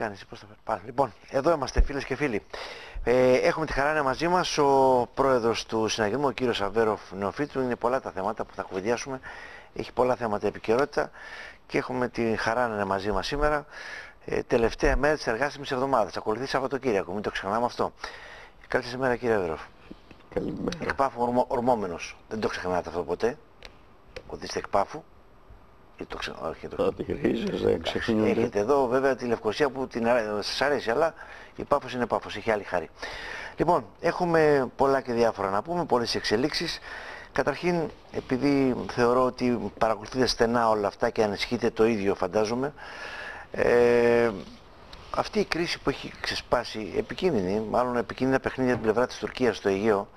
κάνεις, πώς θα πάρει. Λοιπόν, εδώ είμαστε φίλες και φίλοι. Ε, έχουμε τη χαρά να είναι μαζί μας ο πρόεδρος του συναγερμού, ο κύριος Αβέροφ Νεοφίτου. Είναι πολλά τα θέματα που θα κουβεντιάσουμε. Έχει πολλά θέματα επικαιρότητα και έχουμε τη χαρά να είναι μαζί μας σήμερα. Ε, τελευταία μέρα της εργάσιμης εβδομάδας. Ακολουθείς Σαββατοκύριακο, μην το ξεχνάμε αυτό. Καλή σας μέρα κύριε Αβέροφ. Καλημέρα. Εκπάφου ορμο, ορμόμενος. Δεν το ξεχνάτε αυτό ποτέ. Ότι είστε εκπάφου. Ή το ξε... Όχι, το... Θα τη χρήσεις, δεν ξεχνιούνται. Έχετε εδώ βέβαια τη Λευκοσία που την... αρέ- σας αρέσει, αλλά η Πάφος είναι Πάφος, έχει άλλη χάρη. Λοιπόν, έχουμε πολλά και διάφορα να πούμε, πολλές εξελίξεις. Καταρχήν, επειδή θεωρώ ότι παρακολουθείτε στενά όλα αυτά και ανησυχείτε το ίδιο φαντάζομαι, ε, αυτή η κρίση που έχει ξεσπάσει, επικίνδυνη, μάλλον επικίνδυνα παιχνίδια την πλευρά της Τουρκίας στο Αιγαίο,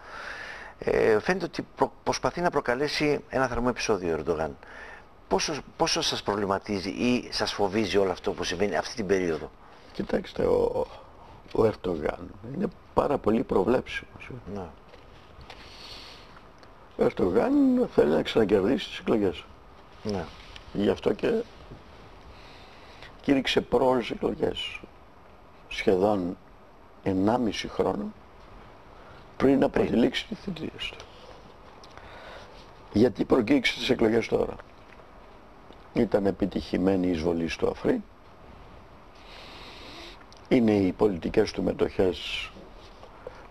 ε, φαίνεται ότι προ- προσπαθεί να προκαλέσει ένα θερμό επεισόδιο ο Ερντογάν. Πόσο, πόσο σας προβληματίζει ή σας φοβίζει όλο αυτό που συμβαίνει αυτή την περίοδο; Κοιτάξτε, ο, ο Ερτογάν είναι πάρα πολύ προβλέψιμος. Να. Ο Ερτογάν θέλει να ξανακερδίσει τις εκλογές. Ναι. Γι' αυτό και κήρυξε πρόορες εκλογές. Σχεδόν 1,5 χρόνο πριν από τη λήξη της θητείας του. Γιατί προκήρυξε τις εκλογές τώρα; Ήταν επιτυχημένη η εισβολή στο Αφρί. Είναι οι πολιτικές του μετοχές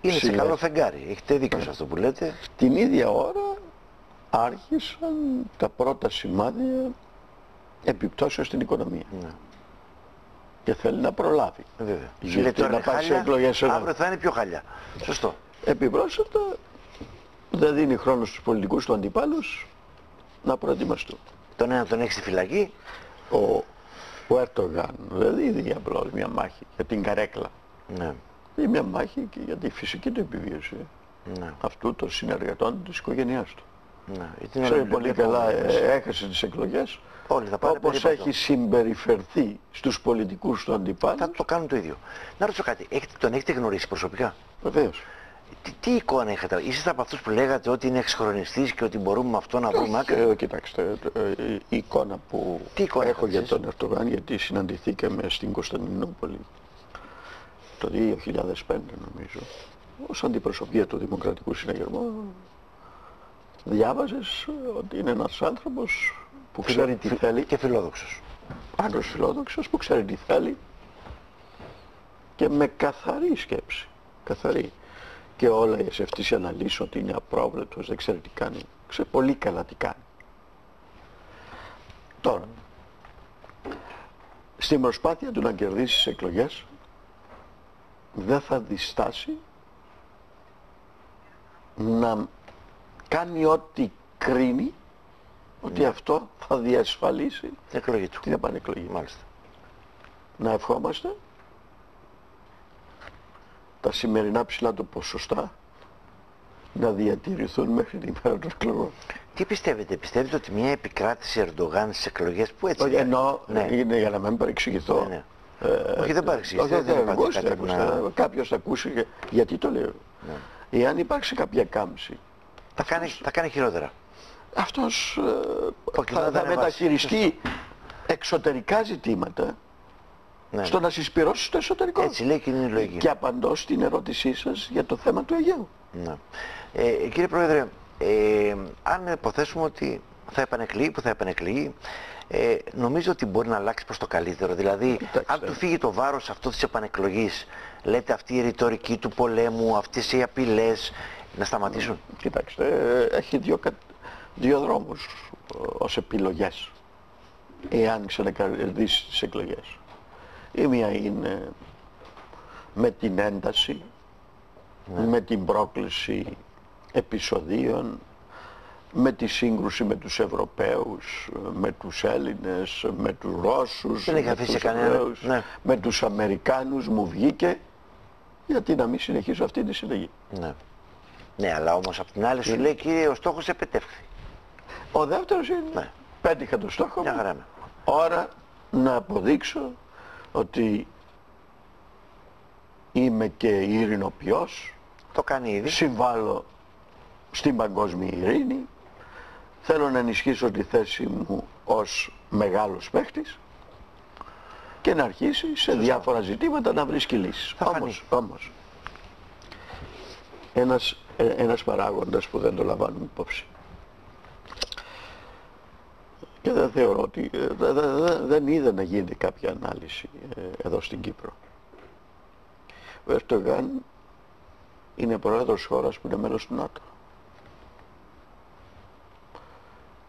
Είναι σε Ψηλά. καλό φεγγάρι. Έχετε δίκιο σε αυτό που λέτε. Την ίδια ώρα άρχισαν τα πρώτα σημάδια επιπτώσεων στην οικονομία. Ναι. Και θέλει να προλάβει. Ε, Βέβαια. Γιατί Λέει τώρα να είναι πάει σε χάλια, εκλογές εδώ. Αύριο θα είναι πιο χάλια. Σωστό. Επιπρόσθετα δεν δίνει χρόνο στους πολιτικούς του αντιπάλους να προετοιμαστούν. Τον ένα τον έχει στη φυλακή. Ο, ο Ερτογάν δεν δίνει απλώς μια μάχη για την καρέκλα. Ναι. Είναι μια μάχη και για τη φυσική του επιβίωση Ναι. αυτού των συνεργατών της οικογένειάς του. ναι. Ήταν Ξέρει όλοι πολύ βλέπω, καλά, όλες. ε, έχασε τις εκλογές Όλοι θα πάνε όπως περίπου αυτό. έχει συμπεριφερθεί στους πολιτικούς του αντιπάλους, Θα το κάνουν το ίδιο. Να ρωτήσω κάτι. Έχετε, τον έχετε γνωρίσει προσωπικά; βεβαίως. Τι, τι εικόνα έχετε. Είσαστε από αυτούς που λέγατε ότι είναι εξχρονιστής και ότι μπορούμε με αυτό να βρούμε άκρη; Ε, κοιτάξτε, ε, η εικόνα που Τι εικόνα έχω έχετε για εσείς; τον Ερτογάν, γιατί συναντηθήκαμε στην Κωνσταντινούπολη το 2005 νομίζω, ως αντιπροσωπεία του Δημοκρατικού Συναγερμού, διάβαζες ότι είναι ένας άνθρωπος που ξέρει τι θέλει, Και φιλόδοξος. άντρος φιλόδοξος που ξέρει τι θέλει και με καθαρή σκέψη, καθαρή. Και όλες αυτές οι αναλύσεις ότι είναι απρόβλεπτος, δεν ξέρει τι κάνει. Ξέρει πολύ καλά τι κάνει. Τώρα, στην προσπάθεια του να κερδίσει τις εκλογές, δεν θα διστάσει να κάνει ό,τι κρίνει ότι αυτό θα διασφαλίσει Την εκλογή του. την επανεκλογή. Μάλιστα. Να ευχόμαστε τα σημερινά ψηλά του ποσοστά να διατηρηθούν μέχρι την ημέρα των εκλογών. Τι πιστεύετε, πιστεύετε ότι μια επικράτηση Ερντογάν στις εκλογές που έτσι Όχι, είναι. Ενώ Ναι. είναι για να μην παρεξηγηθώ. Ναι, ναι. Ε, Όχι, δεν παρεξηγηθείτε, όχι, δεν δεν είπατε ακούστε, κάτι που ακούστε. να- Κάποιος θα ακούσει και- γιατί το λέω. Ναι. Εάν υπάρξει κάποια κάμψη, Θα κάνει, θα κάνει χειρότερα. αυτός ε, Όχι, θα, δεν θα θα ανεβάσει. μεταχειριστεί εξωτερικά ζητήματα Ναι. στο να συσπηρώσει το εσωτερικό. Έτσι λέει και είναι η λογική. Και απαντώ στην ερώτησή σας για το θέμα του Αιγαίου. Ναι. Ε, κύριε Πρόεδρε, ε, αν υποθέσουμε ότι θα επανεκλεγεί, που θα επανεκλεγεί, ε, νομίζω ότι μπορεί να αλλάξει προς το καλύτερο. Δηλαδή, Κοιτάξτε. αν του φύγει το βάρος αυτό της επανεκλογής, λέτε αυτή η ρητορική του πολέμου, αυτές οι απειλές, να σταματήσουν; Κοιτάξτε, ε, έχει δύο, κα- δύο δρόμους ε, ως επιλογές εάν ξανακερδίσει τις εκλογές. Η μία είναι με την ένταση, με την πρόκληση επεισοδίων, με τη σύγκρουση με τους Ευρωπαίους, με τους Έλληνες, με τους Ρώσους, Δεν έχει με αφήσει τους κανέναν, Εβραίους, ναι. με τους Αμερικάνους, μου βγήκε, γιατί να μην συνεχίσω αυτή τη συνταγή. Ναι. Ναι, αλλά όμως από την άλλη σου λέει, κύριε, ο στόχος επετεύχθη. Ο δεύτερος είναι, Ναι. πέτυχα το στόχο Μια μου, χαρά είναι. ώρα να αποδείξω ότι είμαι και ειρηνοποιός, Το κάνει ήδη. συμβάλλω στην παγκόσμια ειρήνη, θέλω να ενισχύσω τη θέση μου ως μεγάλος παίχτης και να αρχίσει σε διάφορα ζητήματα να βρίσκει λύσεις. Θα Όμως, όμως, ένας, ε, ένας παράγοντας που δεν το λαμβάνουμε υπόψη. Και δεν θεωρώ ότι ε, δε- δε- δε- δεν είδα να γίνεται κάποια ανάλυση ε, εδώ στην Κύπρο. Ο Ερτογάν είναι πρόεδρος χώρας που είναι μέλος του ΝΑΤΟ.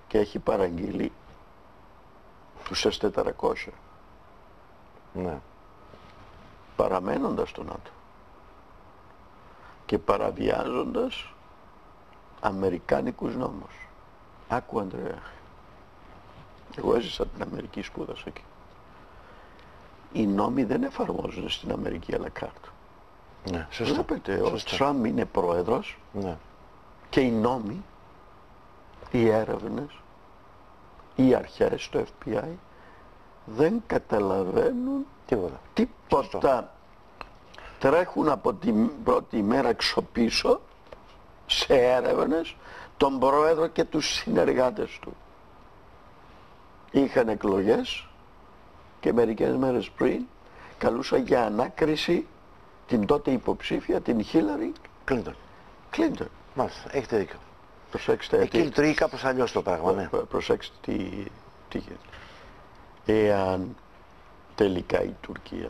Και έχει παραγγείλει τους S400 Ναι. παραμένοντας στο ΝΑΤΟ και παραβιάζοντας αμερικάνικους νόμους. Άκου Ανδρέα. Εγώ έζησα την Αμερική, σπούδασα εκεί. Οι νόμοι δεν εφαρμόζονται στην Αμερική αλλά κάρτα. Ναι, σωστό. Βλέπετε, ο Σωστό. Τραμπ είναι πρόεδρος Ναι. και οι νόμοι, οι έρευνες, οι αρχές, το FBI δεν καταλαβαίνουν Τίποτα. τίποτα. Τρέχουν από την πρώτη μέρα εξωπίσω σε έρευνες τον πρόεδρο και τους συνεργάτες του. Είχαν εκλογές και μερικές μέρες πριν καλούσα για ανάκριση την τότε υποψήφια, την Χίλαρη Κλίντον. Κλίντον. Μάλιστα, έχετε δίκιο. Προσέξτε, Εκεί τι- λειτουργεί κάπως αλλιώς το πράγμα, ναι. Προ- Προσέξτε τι, τι γίνεται. Εάν τελικά η Τουρκία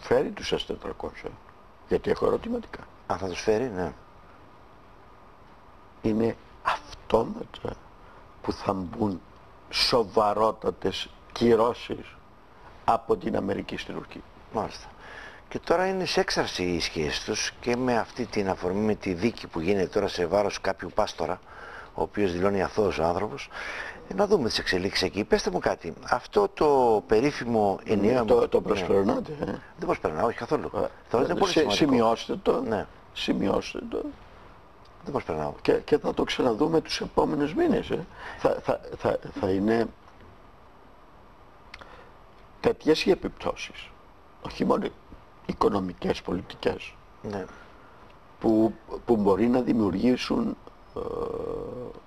φέρει τους S400, γιατί έχω ερωτηματικά, Αν θα τους φέρει, ναι. είναι αυτόματα που θα μπουν σοβαρότατες κυρώσεις από την Αμερική στην Τουρκία. Μάλιστα. Και τώρα είναι σε έξαρση οι σχέσεις τους και με αυτή την αφορμή με τη δίκη που γίνεται τώρα σε βάρος κάποιου πάστορα ο οποίος δηλώνει αθώος ο άνθρωπος ε, να δούμε τις εξελίξεις εκεί. Πέστε μου κάτι, αυτό το περίφημο ενιαίο... το, το Ναι. προσπερνάτε. Ε. Δεν προσπερνάω, όχι καθόλου. Ε, Θεωρώ ότι είναι πολύ σε- σημαντικό. σημειώστε το, Ναι, σημειώστε το δεν προσπερνάω. και, και θα το ξαναδούμε τους επόμενους μήνες. Ε. Θα, θα, θα, θα είναι τέτοιες οι επιπτώσεις, όχι μόνο οικονομικές, πολιτικές, Ναι. που, που μπορεί να δημιουργήσουν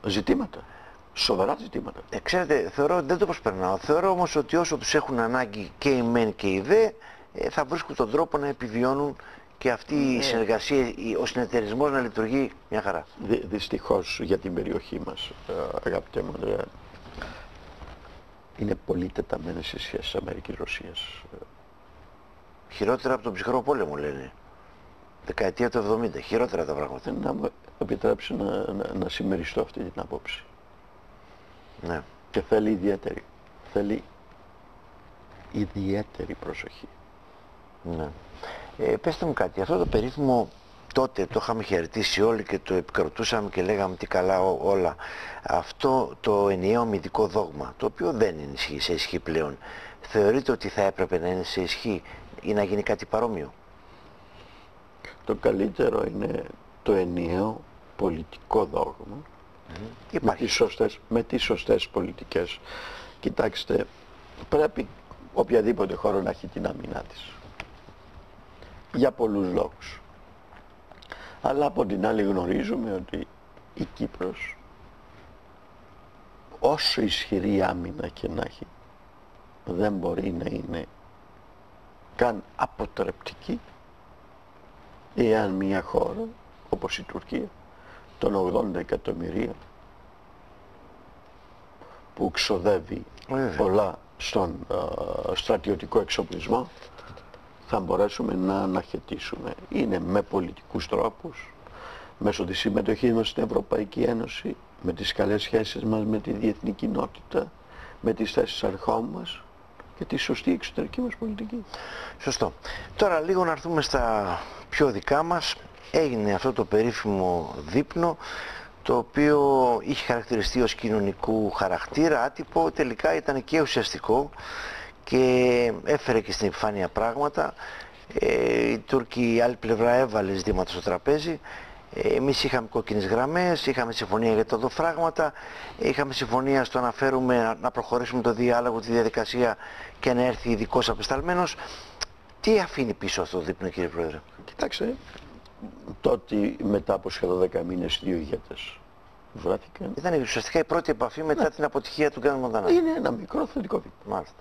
ε, ζητήματα, σοβαρά ζητήματα. Ε, ξέρετε, θεωρώ ότι δεν το προσπερνάω. Θεωρώ όμως ότι όσο τους έχουν ανάγκη και οι μεν και οι δε, ε, θα βρίσκουν τον τρόπο να επιβιώνουν και αυτή η συνεργασία, η- ο συνεταιρισμός να λειτουργεί μια χαρά. Δυ, δυστυχώς για την περιοχή μας, ε, αγαπητέ μου Ανδρέα, είναι πολύ τεταμένες οι σχέσεις Αμερικής-Ρωσίας. Χειρότερα από τον ψυχρό πόλεμο λένε. Δεκαετία του 70, χειρότερα τα πράγματα. Να μου επιτρέψει να, να, να συμμεριστώ αυτή την άποψη. Ναι. Και θέλει ιδιαίτερη, θέλει ιδιαίτερη προσοχή. Ναι. Ε, πέστε μου κάτι, αυτό το περίφημο τότε το είχαμε χαιρετήσει όλοι και το επικροτούσαμε και λέγαμε τι καλά ό- όλα. Αυτό το ενιαίο αμυντικό δόγμα, το οποίο δεν είναι ισχύ- σε ισχύ πλέον, θεωρείτε ότι θα έπρεπε να είναι σε ισχύ ή να γίνει κάτι παρόμοιο; Το καλύτερο είναι το ενιαίο πολιτικό δόγμα με Υπάρχει. τις, σωστές, με τις σωστές πολιτικές. Κοιτάξτε, πρέπει οποιαδήποτε χώρα να έχει την άμυνά της. Για πολλούς λόγους. Αλλά από την άλλη γνωρίζουμε ότι η Κύπρος όσο ισχυρή άμυνα και να έχει δεν μπορεί να είναι καν αποτρεπτική εάν μια χώρα όπως η Τουρκία των 80 εκατομμυρίων που ξοδεύει Βέβαια. πολλά στον α, στρατιωτικό εξοπλισμό θα μπορέσουμε να αναχαιτήσουμε. Είναι με πολιτικούς τρόπους, μέσω της συμμετοχής μας στην Ευρωπαϊκή Ένωση, με τις καλές σχέσεις μας με τη διεθνή κοινότητα, με τις θέσεις αρχών μας και τη σωστή εξωτερική μας πολιτική. Σωστό. Τώρα λίγο να έρθουμε στα πιο δικά μας. Έγινε αυτό το περίφημο δείπνο το οποίο είχε χαρακτηριστεί ως κοινωνικού χαρακτήρα, άτυπο, τελικά ήταν και ουσιαστικό και έφερε και στην επιφάνεια πράγματα. Ε, η Τούρκοι η άλλη πλευρά έβαλε ζητήματα στο τραπέζι. Ε, εμείς είχαμε κόκκινες γραμμές, είχαμε συμφωνία για τα δοφράγματα, είχαμε συμφωνία στο να φέρουμε, να- να προχωρήσουμε το διάλογο, τη διαδικασία και να έρθει ειδικό απεσταλμένος. Τι αφήνει πίσω αυτό το δείπνο κύριε Πρόεδρε; Κοιτάξτε, το ότι μετά από σχεδόν 10 μήνες οι δύο ηγέτες βράθηκαν Ήταν ουσιαστικά η πρώτη επαφή μετά την αποτυχία του Γκάν Μοντανά. είναι ένα μικρό θετικό βήμα. Μάλιστα.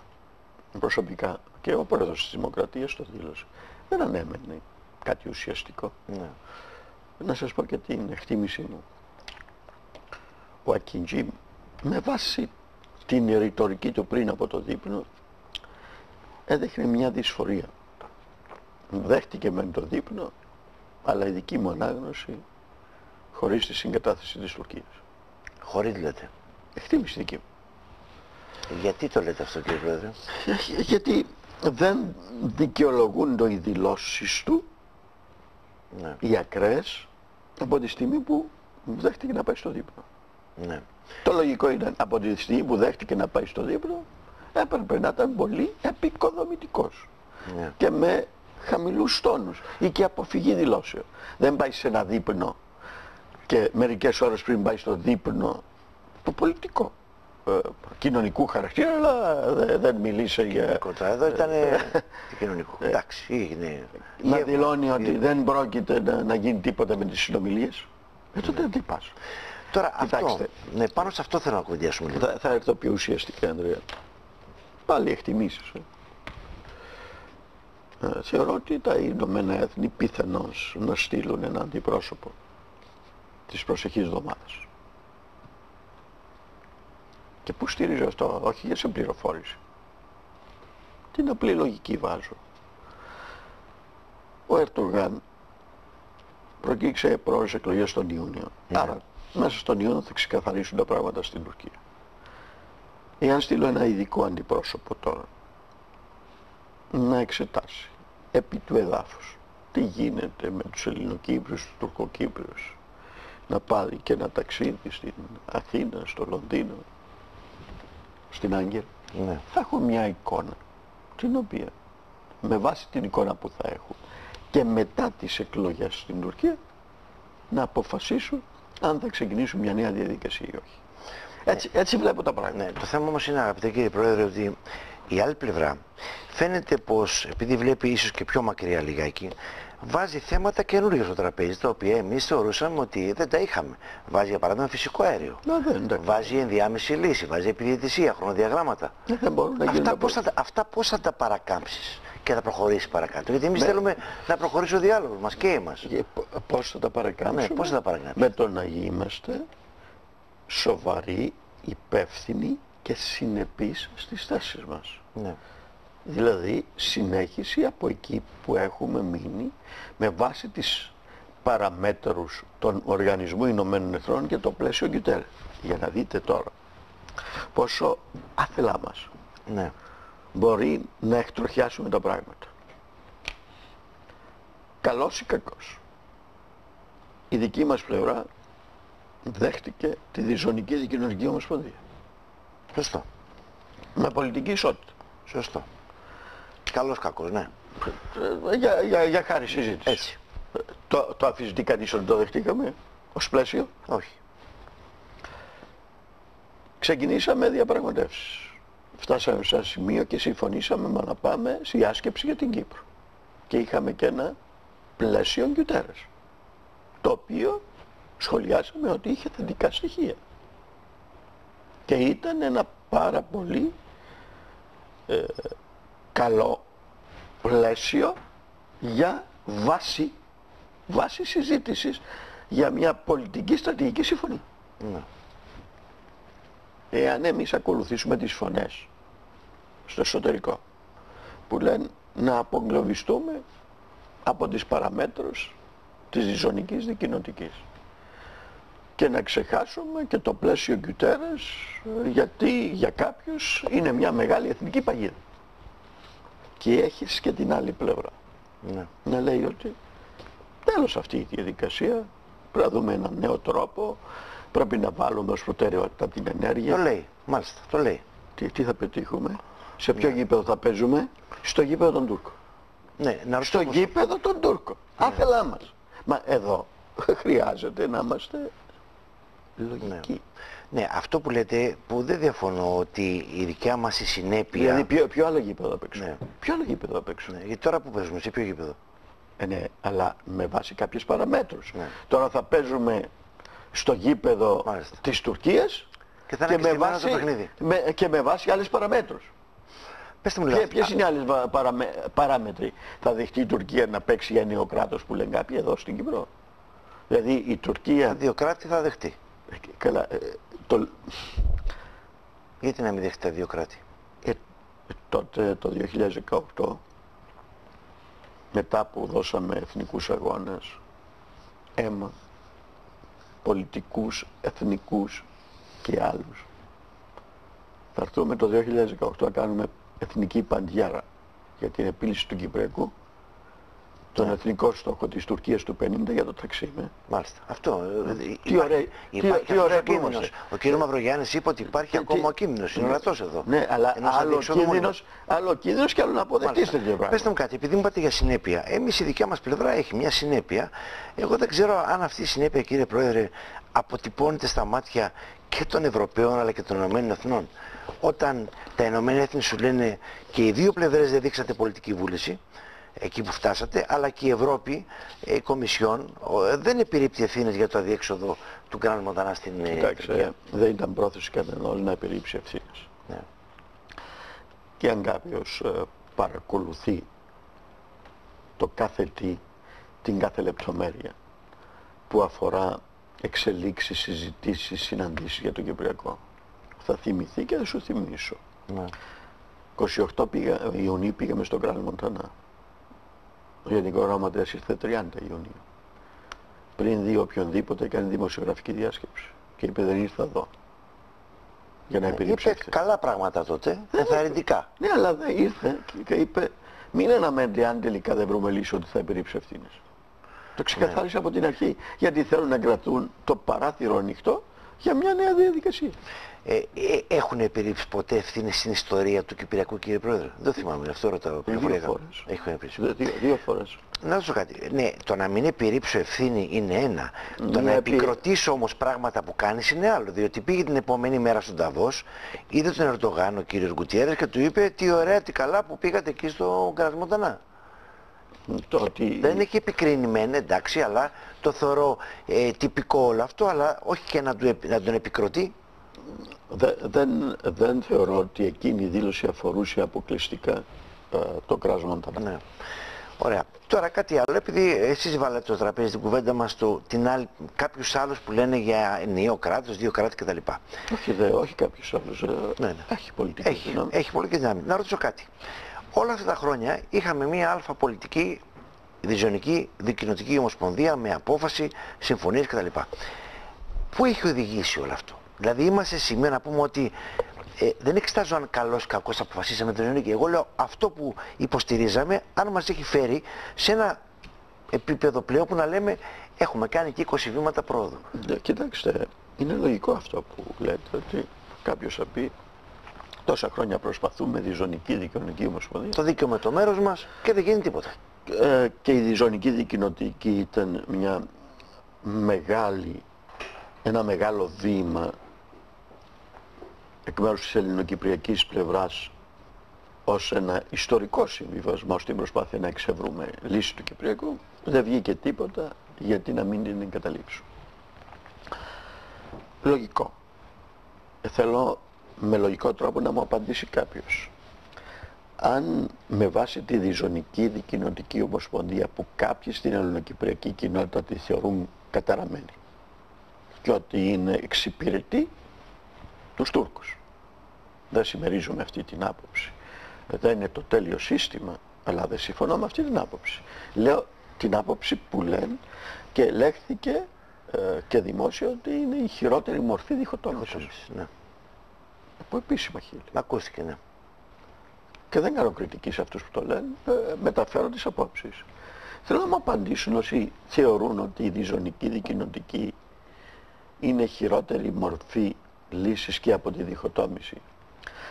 Προσωπικά και ο πρόεδρος της Δημοκρατίας το δήλωσε. Δεν ανέμενε κάτι ουσιαστικό. Ναι. Να σας πω και την εκτίμησή μου. Ο Ακιντζή με βάση την ρητορική του πριν από το δείπνο έδειχνε μια δυσφορία. Δέχτηκε με το δείπνο, αλλά η δική μου ανάγνωση χωρίς τη συγκατάθεση της Τουρκίας. Χωρίς λέτε. Εκτίμηση δική μου. Γιατί το λέτε αυτό κύριε Πρόεδρε; Ε, Γιατί δεν δικαιολογούνται οι δηλώσεις του, Ναι. οι ακραίες, από τη στιγμή που δέχτηκε να πάει στο δείπνο. Ναι. Το λογικό ήταν από τη στιγμή που δέχτηκε να πάει στο δείπνο, έπρεπε να ήταν πολύ επικοδομητικός Ναι. και με χαμηλούς τόνους ή και αποφυγή δηλώσεων. Δεν πάει σε ένα δείπνο και μερικές ώρες πριν πάει στο δείπνο το πολιτικό ε, κοινωνικού χαρακτήρα αλλά δε- δεν μιλήσε για Κοντά εδώ ήταν κοινωνικό. Εντάξει, είναι. να η- δηλώνει η- ότι δεν πρόκειται να, να γίνει τίποτα με τις συνομιλίες. Ε, τότε τι πας. Τώρα αυτό. Κοιτάξτε. Ναι, πάνω σε αυτό θέλω να κουβεντιάσουμε λίγο. Θα, θα έρθω πιο ουσιαστικά, Ανδρέα. Πάλι εκτιμήσεις. Ε. Ε, θεωρώ ότι τα Ηνωμένα Έθνη πιθανώς να στείλουν ένα αντιπρόσωπο της προσεχής εβδομάδας. Και πού στηρίζω αυτό, όχι για σε πληροφόρηση. Την απλή λογική βάζω. Ο Ερτογάν προκήρυξε πρώτες εκλογές τον Ιούνιο. Ναι. Άρα μέσα στον Ιούνιο θα ξεκαθαρίσουν τα πράγματα στην Τουρκία. Εάν στείλω ένα ειδικό αντιπρόσωπο τώρα να εξετάσει επί του εδάφους τι γίνεται με τους Ελληνοκύπριους, τους Τουρκοκύπριους να πάρει και ένα ταξίδι στην Αθήνα, στο Λονδίνο, στην Άγκυρα Ναι. θα έχω μια εικόνα την οποία με βάση την εικόνα που θα έχω και μετά τις εκλογές στην Τουρκία να αποφασίσουν αν θα ξεκινήσουν μια νέα διαδικασία ή όχι. Έτσι, έτσι βλέπω τα πράγματα. Ναι, το θέμα όμως είναι αγαπητέ κύριε Πρόεδρε ότι η άλλη πλευρά φαίνεται πως επειδή βλέπει ίσως και πιο μακριά λιγάκι βάζει θέματα καινούργια στο τραπέζι τα οποία εμείς θεωρούσαμε ότι δεν τα είχαμε. Βάζει για παράδειγμα φυσικό αέριο. Να, δεν, εντάξει. Βάζει ενδιάμεση λύση, βάζει επιδιαιτησία, χρονοδιαγράμματα. Ε, δεν μπορούν να γίνουν Αυτά πώς, θα, τα- αυτά πώς θα τα παρακάμψεις και θα προχωρήσεις παρακάτω; Γιατί εμείς θέλουμε να προχωρήσει ο διάλογος μας και εμάς. Και π- πώς θα τα παρακάμψουμε; Ναι, πώς θα τα παρακάμψουμε; Με το να είμαστε σοβαροί, υπεύθυνοι και συνεπείς στις θέσεις μας. Ναι. Δηλαδή συνέχιση από εκεί που έχουμε μείνει με βάση τις παραμέτρους των Οργανισμού Ηνωμένων Εθνών και το πλαίσιο Γκιουτέρ. Για να δείτε τώρα πόσο άθελά μας ναι. μπορεί να εκτροχιάσουμε τα πράγματα. Καλός ή κακός. Η δική μας πλευρά δέχτηκε τη διζωνική δικοινωνική ομοσπονδία. Σωστό. Με πολιτική ισότητα. Σωστό. Καλός κακός, ναι. Ε, Για, για, για χάρη συζήτηση. Έτσι. Το, το αφισβητεί κανείς ότι το δεχτήκαμε ως πλαίσιο; Όχι. Ξεκινήσαμε διαπραγματεύσεις. Φτάσαμε σε ένα σημείο και συμφωνήσαμε με να πάμε στη διάσκεψη για την Κύπρο. Και είχαμε και ένα πλαίσιο γκιουτέρες. Το οποίο σχολιάσαμε ότι είχε θετικά στοιχεία. Και ήταν ένα πάρα πολύ ε, καλό πλαίσιο για βάση, βάση συζήτησης για μια πολιτική στρατηγική συμφωνία. Ναι. Εάν εμείς ακολουθήσουμε τις φωνές στο εσωτερικό που λένε να απογκλωβιστούμε από τις παραμέτρους της διζωνικής δικοινοτικής και να ξεχάσουμε και το πλαίσιο Γκιουτέρες γιατί για κάποιους είναι μια μεγάλη εθνική παγίδα. Και έχεις και την άλλη πλευρά. Ναι. να λέει ότι τέλος αυτή η διαδικασία. Πρέπει να δούμε έναν νέο τρόπο. Πρέπει να βάλουμε ως προτεραιότητα την ενέργεια. Το λέει. Μάλιστα. Το λέει. τι, τι θα πετύχουμε; Σε ποιο γήπεδο θα παίζουμε; Στο γήπεδο των Τούρκων. Ναι, να ρωτήσω στο όμως- γήπεδο των Τούρκων. Άθελά μας. Μα εδώ χρειάζεται να είμαστε λογικοί. Ναι, αυτό που λέτε που δεν διαφωνώ ότι η δικιά μας η συνέπεια... δηλαδή ποιο, ποιο άλλο γήπεδο θα παίξουμε Ναι. ποιο άλλο γήπεδο θα παίξουμε Ναι, γιατί τώρα που παίζουμε, σε ποιο γήπεδο; Ε, ναι, αλλά με βάση κάποιες παραμέτρους. Ναι. Τώρα θα παίζουμε στο γήπεδο Μάλιστα. της Τουρκίας Και θα είναι με κλεισμένο βάση, το παιχνίδι. με, και με βάση άλλες παραμέτρους. Πεςτε μου λίγο. Ποιε ποιες είναι οι άλλες βα- παραμε- παράμετροι; Θα δεχτεί η Τουρκία να παίξει για νέο κράτος που λένε κάποιοι εδώ στην Κύπρο; Δηλαδή η Τουρκία... Δύο κράτη θα δεχτεί. Καλά, ε, το, Γιατί να μην δεχτεί τα δύο κράτη; ε, τότε το 2018 μετά που δώσαμε εθνικούς αγώνες αίμα πολιτικούς, εθνικούς και άλλους θα έρθουμε το 2018 να κάνουμε εθνική παντιάρα για την επίλυση του Κυπριακού τον εθνικό στόχο της Τουρκίας του 50 για το ταξίμι. Μάλιστα. Αυτό. ε, Τι υπάρχει- ωραία- τι- υπάρχει τι αυτός ωραία ο που είμαστε. κίνδυνος. Ο κ. Μαυρογιάννης είπε ότι υπάρχει Τι- ακόμα τι- ο κίνδυνος. Είναι ορατός εδώ. Ναι, αλλά Ενός άλλο αδιεξόδου μόνιμου. κίνδυνος, άλλο κίνδυνος και άλλο να αποδεχτείς Μάλιστα. τέτοιο πράγμα. Πεςτε μου κάτι, επειδή μου είπατε για συνέπεια. Εμείς η δικιά μας πλευρά έχει μια συνέπεια. Εγώ δεν ξέρω αν αυτή η συνέπεια κύριε Πρόεδρε αποτυπώνεται στα μάτια και των Ευρωπαίων αλλά και των Ηνωμένων Εθνών. Όταν τα Ηνωμένα Έθνη σου λένε και οι δύο πλευρές δεν δείξατε πολιτική βούληση, εκεί που φτάσατε, αλλά και η Ευρώπη, ε, η Κομισιόν, ο, ε, δεν επιρρύπτει ευθύνες για το αδιέξοδο του Γκραν Μοντανά στην ε, Εντάξει, Τουρκία. ε, δεν ήταν πρόθεση κανενός να επιρρύψει ευθύνες. Ναι. Και αν κάποιος ε, παρακολουθεί το κάθε τι, την κάθε λεπτομέρεια που αφορά εξελίξεις, συζητήσεις, συναντήσεις για το Κυπριακό, θα θυμηθεί και θα σου θυμίσω. Ναι. 28 πήγα, Ιουνίου πήγαμε στον Γκραν Μοντανά. Ο Γενικό Γραμματέας ήρθε 30 Ιουνίου. Πριν δει οποιονδήποτε έκανε δημοσιογραφική διάσκεψη. Και είπε δεν ήρθα εδώ. Για να επιρρύψει Είπε ευθύνη. καλά πράγματα τότε, ενθαρρυντικά. Ναι, αλλά δεν ήρθε και- και είπε μην αναμένετε αν τελικά δεν βρούμε λύση ότι θα επιρρύψει ευθύνες. Το ξεκαθάρισε από την αρχή. Γιατί θέλουν να κρατούν το παράθυρο ανοιχτό για μια νέα διαδικασία. Ε, ε, έχουν επιρρύψει ποτέ ευθύνες στην ιστορία του Κυπριακού, κύριε Πρόεδρε; Δεν θυμάμαι, αυτό ρωτάω. πληροφοριακά. φορές. Έχουν επιρρύψει. Δύο, δύο, δύο φορές. Να ρωτήσω κάτι. Ναι, το να μην επιρρύψω ευθύνη είναι ένα. Το Ναι, να επί- επικροτήσω όμως πράγματα που κάνεις είναι άλλο. Διότι πήγε την επόμενη μέρα στον Ταβός, είδε τον Ερντογάν ο κύριος Γκουτιέρες και του είπε τι ωραία, τι καλά που πήγατε εκεί στο Γκρασμοντανά. Το ότι Δεν έχει επικρίνει μεν, εντάξει, αλλά το θεωρώ ε, τυπικό όλο αυτό, αλλά όχι και να, του, επι- να τον επικροτεί. Δε- δεν, δεν θεωρώ ότι εκείνη η δήλωση αφορούσε αποκλειστικά ε, το κράσμα τα Ναι. Ωραία. Τώρα κάτι άλλο, επειδή εσείς βάλατε το τραπέζι στην κουβέντα μας το, την άλλη, κάποιους άλλους που λένε για ενιαίο κράτος, δύο κράτη κτλ. Όχι, δε, όχι κάποιος άλλος. ε, Ναι, ναι. Έχει πολιτική Έχει, δύναμη. έχει πολιτική δύναμη. Να ρωτήσω κάτι. Όλα αυτά τα χρόνια είχαμε μία αλφα πολιτική, διζωνική, δικοινοτική ομοσπονδία με απόφαση, συμφωνίες κτλ. Πού έχει οδηγήσει όλο αυτό; Δηλαδή είμαστε σε σημείο να πούμε ότι ε, δεν εξετάζω αν καλός ή κακός αποφασίσαμε τη διζωνική. Εγώ λέω αυτό που υποστηρίζαμε, αν μας έχει φέρει σε ένα επίπεδο πλέον που να λέμε έχουμε κάνει και 20 βήματα πρόοδου. Ναι, κοιτάξτε, είναι λογικό αυτό που λέτε ότι κάποιος θα πει τόσα χρόνια προσπαθούμε διζωνική δικαιονική ομοσπονδία Το δίκαιο με το μέρος μας και δεν γίνει τίποτα. Ε, και η διζωνική δικοινοτική ήταν μια μεγάλη, ένα μεγάλο βήμα εκ μέρους της ελληνοκυπριακής πλευράς ως ένα ιστορικό συμβιβασμό στην προσπάθεια να εξεύρουμε λύση του Κυπριακού δεν βγήκε τίποτα γιατί να μην την εγκαταλείψουν. Λογικό. Ε, Θέλω με λογικό τρόπο να μου απαντήσει κάποιος. Αν με βάση τη διζωνική δικοινοτική ομοσπονδία που κάποιοι στην ελληνοκυπριακή κοινότητα τη θεωρούν καταραμένη και ότι είναι εξυπηρετή τους Τούρκους. Δεν συμμερίζομαι αυτή την άποψη. Δεν είναι το τέλειο σύστημα, αλλά δεν συμφωνώ με αυτή την άποψη. Λέω την άποψη που λένε και λέχθηκε ε, και δημόσια ότι είναι η χειρότερη μορφή διχοτόμησης. Ναι. Από επίσημα χείλη. Ακούστηκε, ναι. Και δεν κάνω κριτική σε αυτούς που το λένε, ε, μεταφέρω τις απόψεις. Θέλω να μου απαντήσουν όσοι θεωρούν ότι η διζωνική δικοινοτική είναι χειρότερη μορφή λύσης και από τη διχοτόμηση.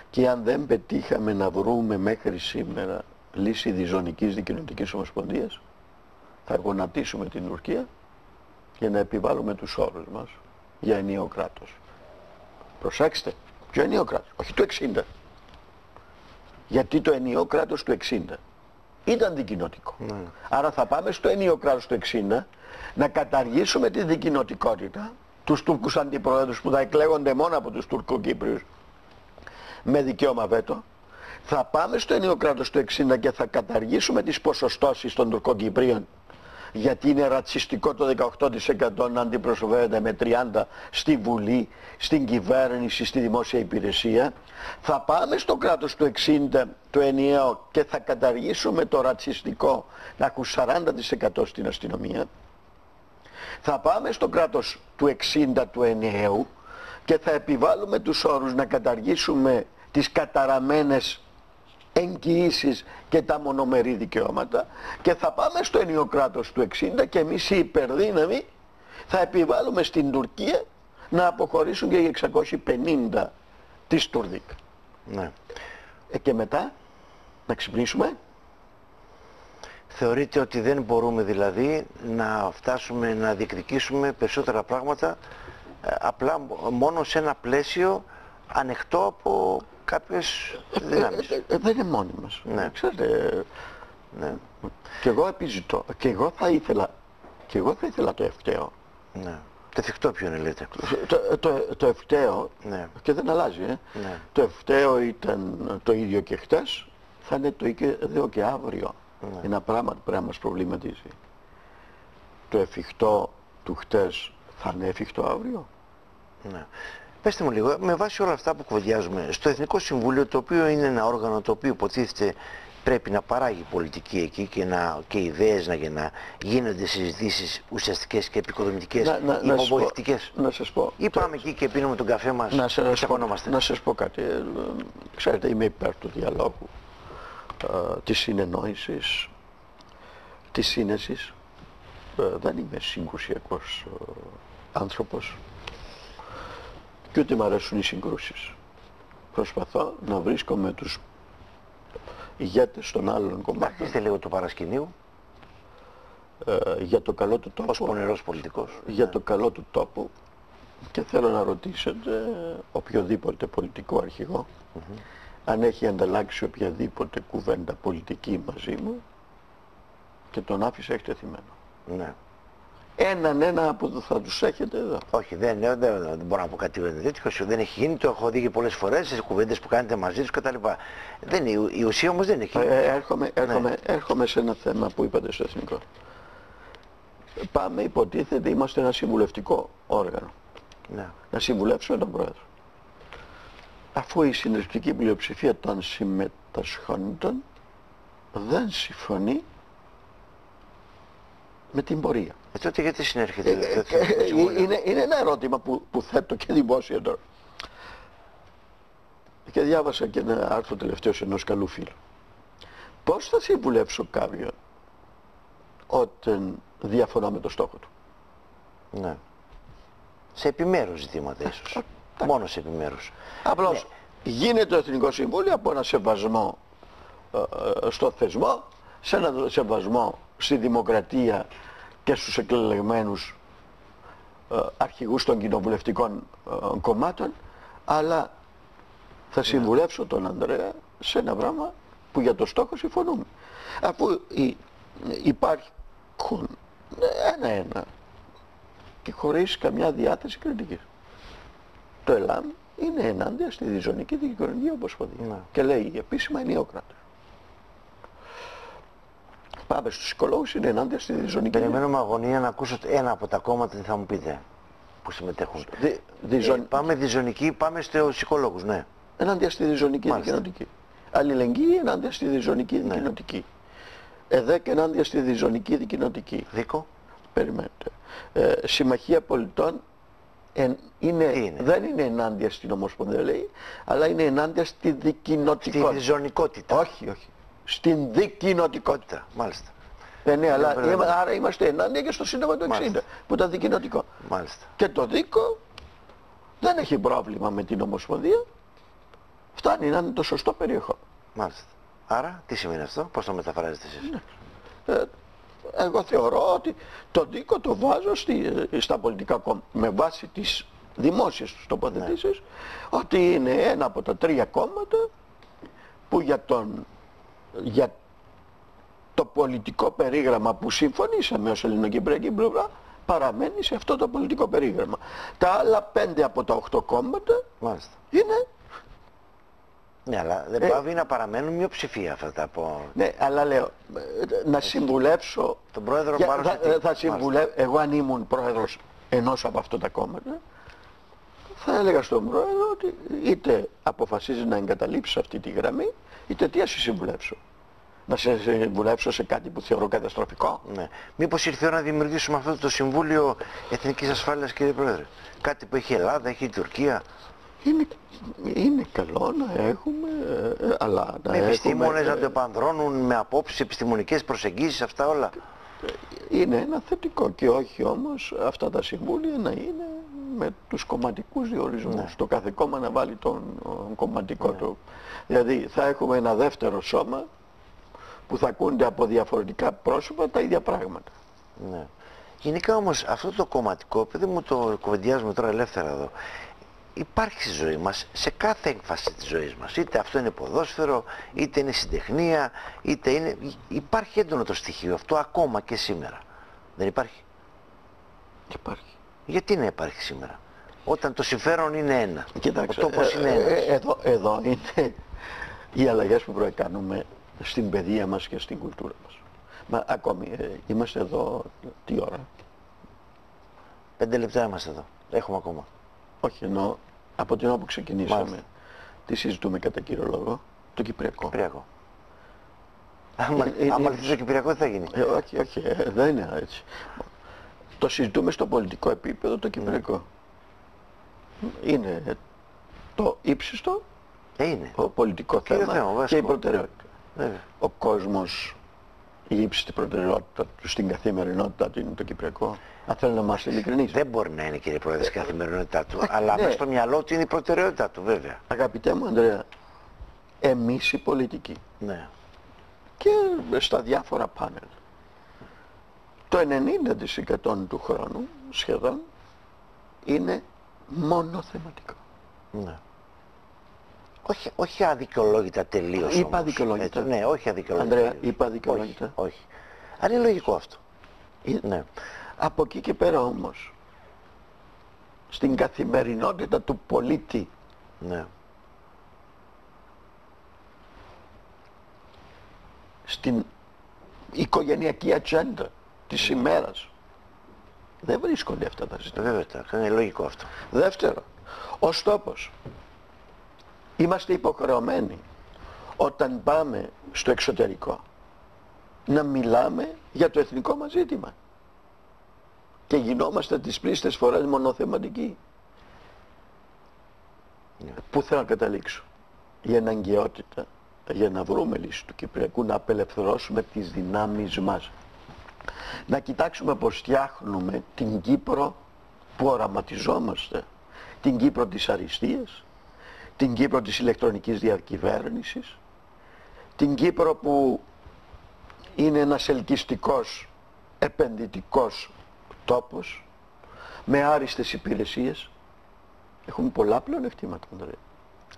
Και αν δεν πετύχαμε να βρούμε μέχρι σήμερα λύση διζωνικής δικοινοτικής ομοσπονδίας, θα γονατίσουμε την Τουρκία για να επιβάλλουμε τους όρους μας για ενιαίο κράτος. Προσέξτε, ποιο ενιαίο κράτος, όχι το 60. Γιατί το ενιαίο κράτος του 60 ήταν δικοινοτικό. Άρα θα πάμε στο ενιαίο κράτος του 60 να καταργήσουμε τη δικοινοτικότητα, τους Τούρκους αντιπροέδρους που θα εκλέγονται μόνο από τους Τουρκοκύπριους με δικαίωμα βέτο Θα πάμε στο ενίο κράτος του 60 και θα καταργήσουμε τις ποσοστώσεις των Τουρκοκυπρίων γιατί είναι ρατσιστικό το 18% να αντιπροσωπεύεται με 30 στη Βουλή, στην κυβέρνηση, στη δημόσια υπηρεσία. Θα πάμε στο κράτος του 60 το ενιαίο και θα καταργήσουμε το ρατσιστικό να έχουν 40% στην αστυνομία. Θα πάμε στο κράτος του 60 του ενιαίου και θα επιβάλλουμε τους όρους να καταργήσουμε τις καταραμένες εγγυήσεις και τα μονομερή δικαιώματα και θα πάμε στο ενίο κράτος του 60 και εμείς οι υπερδύναμοι θα επιβάλλουμε στην Τουρκία να αποχωρήσουν και οι 650 της Τουρδίκ. Ναι. Ε, και μετά να ξυπνήσουμε. Θεωρείτε ότι δεν μπορούμε δηλαδή να φτάσουμε να διεκδικήσουμε περισσότερα πράγματα ε, απλά μόνο σε ένα πλαίσιο ανοιχτό από κάποιες δυνάμεις. Ε, ε, δεν είναι μόνοι μας. Ναι. Ξέρετε, Ναι. και εγώ επιζητώ, και εγώ θα ήθελα, και εγώ θα ήθελα το ευκταίο. ναι. Το εφικτό ποιο είναι λέτε. Το, το, το ευκταίο, Ναι. και δεν αλλάζει, ε. Ναι. το ευκταίο ήταν το ίδιο και χτες, θα είναι το ίδιο και αύριο. Ναι. Ένα πράγμα που πρέπει να μας προβληματίζει. Το εφικτό του χτες θα είναι εφικτό αύριο; Ναι. Πεςτε μου λίγο, με βάση όλα αυτά που κουβεντιάζουμε, στο Εθνικό Συμβούλιο, το οποίο είναι ένα όργανο το οποίο υποτίθεται πρέπει να παράγει πολιτική εκεί και, να, και ιδέες να, για να γίνονται συζητήσεις ουσιαστικές και επικοδομητικές, Να- να- να σας πω- υποβολητικές. Να σας πω. Ή πάμε εκεί και πίνουμε τον καφέ μας να και σας, πω, τσακωνόμαστε. να σας πω κάτι. Ε, Ξέρετε, είμαι υπέρ του διαλόγου, ε, της συνεννόησης, της σύνεσης. Ε, δεν είμαι συγκρουσιακός ε, άνθρωπος και ούτε μου αρέσουν οι συγκρούσεις. Προσπαθώ να βρίσκομαι τους ηγέτες των άλλων κομμάτων Είστε λίγο του παρασκηνίου, ε, για το καλό του ως τόπου. πονηρός πολιτικός. για το καλό του τόπου και θέλω να ρωτήσετε οποιοδήποτε πολιτικό αρχηγό αν έχει ανταλλάξει οποιαδήποτε κουβέντα πολιτική μαζί μου και τον άφησε εκτεθειμένο. Ναι. Έναν ένα που θα τους έχετε εδώ. Όχι, δεν, δεν, δεν, δεν μπορώ να πω κάτι τέτοιο. Δεν έχει γίνει, το έχω δει και πολλές φορές σε κουβέντες που κάνετε μαζί τους κτλ. Δεν, η, η ουσία όμως δεν έχει. Ε, έρχομαι, έρχομαι, έρχομαι σε ένα θέμα που είπατε στο Εθνικό. Πάμε υποτίθεται είμαστε ένα συμβουλευτικό όργανο. Ναι. να συμβουλεύσουμε τον Πρόεδρο. Αφού η συντριπτική πλειοψηφία των συμμετασχόντων δεν συμφωνεί με την πορεία. Ε, τότε γιατί συνέρχεται Ε, το ε, Εθνικό ε, Συμβούλιο. είναι, είναι ένα ερώτημα που, που θέτω και δημόσια τώρα. Και διάβασα και ένα άρθρο τελευταίος ενός καλού φίλου. Πώς θα συμβουλεύσω κάποιον όταν διαφωνώ με το στόχο του; Ναι. Σε επιμέρους ζητήματα ίσως. Μόνο σε επιμέρους. Απλώς γίνεται το Εθνικό Συμβούλιο από ένα σεβασμό ε, ε, στο θεσμό, σε ένα σεβασμό στη δημοκρατία και στους εκλεγμένους ε, αρχηγούς των κοινοβουλευτικών ε, κομμάτων, αλλά θα συμβουλεύσω τον Ανδρέα σε ένα πράγμα που για το στόχο συμφωνούμε. Αφού οι- υπάρχουν ένα-ένα και χωρίς καμιά διάθεση κριτικής. Το ΕΛΑΜ είναι ενάντια στη διζωνική δικαιολογία ομοσπονδία. Ναι. Και λέει επίσημα ενιαίο κράτος. Πάμε στους οικολόγους, είναι ενάντια στη διζωνική Περιμένω με αγωνία να ακούσω ένα από τα κόμματα τι θα μου πείτε που συμμετέχουν. δι, διζων... Ε, πάμε διζωνική, πάμε στους ψυχολόγους, ναι. ενάντια στη διζωνική Μάλιστα. δικαιωτική. Αλληλεγγύη ενάντια στη διζωνική Ναι. δικαιωτική. ΕΔΕΚ ενάντια στη διζωνική δικαιωτική. Δίκο. Περιμένετε. Ε, Συμμαχία πολιτών εν- είναι, Τι είναι; δεν είναι ενάντια στην Ομοσπονδία λέει, αλλά είναι ενάντια στη Στη δικοινοτικότητα. διζωνικότητα. Όχι, όχι. Στην δικοινοτικότητα. Κότητα, Μάλιστα. Ε, ναι, αλλά βέβαια. είμα- άρα είμαστε ενάντια και στο Σύνταγμα του 60 Μάλιστα. που ήταν δικοινοτικό. Μάλιστα. Και το δίκο δεν έχει πρόβλημα με την Ομοσπονδία. Φτάνει να είναι το σωστό περιεχόμενο. Μάλιστα. Άρα, τι σημαίνει αυτό, πώς το μεταφράζετε εσείς; Ναι. Ε, εγώ θεωρώ ότι το δίκο το βάζω στη, στα πολιτικά κόμματα με βάση τις δημόσιες τους τοποθετήσεις ότι είναι ένα από τα τρία κόμματα που για, τον, για το πολιτικό περίγραμμα που συμφωνήσαμε ως ελληνοκυπριακή πλευρά παραμένει σε αυτό το πολιτικό περίγραμμα. Τα άλλα πέντε από τα οχτώ κόμματα Μάλιστα. είναι Ναι, αλλά δεν Ε, πάβει να παραμένουν μειοψηφία αυτά τα από... Ναι, αλλά λέω, ε, να συμβουλέψω... Τον πρόεδρο για- Πάρος θα, τι- θα συμβουλέ... Εγώ αν ήμουν πρόεδρος ενός από αυτά τα κόμματα, θα έλεγα στον πρόεδρο ότι είτε αποφασίζει να εγκαταλείψει αυτή τη γραμμή, είτε τι να σε συμβουλέψω. Να σε συμβουλέψω σε κάτι που θεωρώ καταστροφικό. Ναι. Μήπως ήρθε η ώρα να δημιουργήσουμε αυτό το Συμβούλιο Εθνικής Ασφάλειας κύριε Πρόεδρε; Κάτι που έχει η Ελλάδα, έχει η Τουρκία. Είναι, είναι καλό να έχουμε, ε, ε, αλλά να Με έχουμε... επιστήμονες ε, να το επανδρώνουν με απόψεις, επιστημονικές προσεγγίσεις, αυτά όλα. είναι ένα θετικό και όχι όμως αυτά τα συμβούλια να είναι με τους κομματικούς διορισμούς. Ναι. Το κάθε κόμμα να βάλει τον ο, κομματικό του. Δηλαδή θα έχουμε ένα δεύτερο σώμα που θα ακούνται από διαφορετικά πρόσωπα τα ίδια πράγματα. Ναι. Γενικά όμως αυτό το κομματικό, επειδή μου το κουβεντιάζουμε τώρα ελεύθερα εδώ, υπάρχει στη ζωή μας, σε κάθε έκφαση της ζωής μας. Είτε αυτό είναι ποδόσφαιρο, είτε είναι συντεχνία, είτε είναι... Υπάρχει έντονο το στοιχείο αυτό ακόμα και σήμερα. Δεν υπάρχει; Υπάρχει. Γιατί να υπάρχει σήμερα; Όταν το συμφέρον είναι ένα. Κοιτάξτε, ο τόπος ε, είναι ε, ένας. ε, εδώ, εδώ είναι οι αλλαγές που προεκάνουμε στην παιδεία μας και στην κουλτούρα μας. Μα ακόμη, ε, είμαστε εδώ τι ώρα; Πέντε λεπτά είμαστε εδώ. Έχουμε ακόμα. Όχι, ενώ από την ώρα που ξεκινήσαμε, Μάλιστα. τι συζητούμε κατά κύριο λόγο, το Κυπριακό. Κυπριακό. Άμα, Ε, ε, άμα ε, λυθεί το Κυπριακό τι θα γίνει; Ε, όχι, όχι, ε, δεν είναι έτσι. Το συζητούμε στο πολιτικό επίπεδο το Κυπριακό. Είναι το ύψιστο, Ε, είναι. το πολιτικό Κύριο θέμα θέμα, και βασικό. η προτεραιότητα. Βέβαια. Ο κόσμος, η ύψιστη προτεραιότητα του στην καθημερινότητα του είναι το Κυπριακό. Αν θέλω να είμαστε ειλικρινείς. Δεν μπορεί να είναι κύριε Πρόεδρε στην καθημερινότητά του. αλλά ναι. μέσα στο μυαλό του είναι η προτεραιότητά του βέβαια. Αγαπητέ μου Ανδρέα, εμείς οι πολιτικοί Ναι. και στα διάφορα πάνελ. Το 90% του χρόνου σχεδόν είναι μόνο θεματικό. ναι. Όχι, όχι αδικαιολόγητα τελείως. Είπα αδικαιολόγητα. Ναι, όχι αδικαιολόγητα. Ανδρέα, τελείως. είπα αδικαιολόγητα. Όχι. όχι. Αλλά είναι λογικό αυτό. Ε, Ναι. Από εκεί και πέρα όμως, στην καθημερινότητα του πολίτη, ναι. στην οικογενειακή ατζέντα της ημέρας, δεν βρίσκονται αυτά τα ζητήματα. Βέβαια, τα- είναι λογικό αυτό. Δεύτερο, ως τόπος. Είμαστε υποχρεωμένοι όταν πάμε στο εξωτερικό να μιλάμε για το εθνικό μας ζήτημα. Και γινόμαστε τις πλήστες φορές μονοθεματικοί. Πού θέλω να καταλήξω; Η αναγκαιότητα για να βρούμε λύση του Κυπριακού να απελευθερώσουμε τις δυνάμεις μας. Να κοιτάξουμε πως φτιάχνουμε την Κύπρο που οραματιζόμαστε. Την Κύπρο της αριστείας, την Κύπρο της ηλεκτρονικής διακυβέρνησης, την Κύπρο που είναι ένας ελκυστικός επενδυτικός τόπος με άριστες υπηρεσίες. Έχουμε πολλά πλεονεκτήματα, Ανδρέα.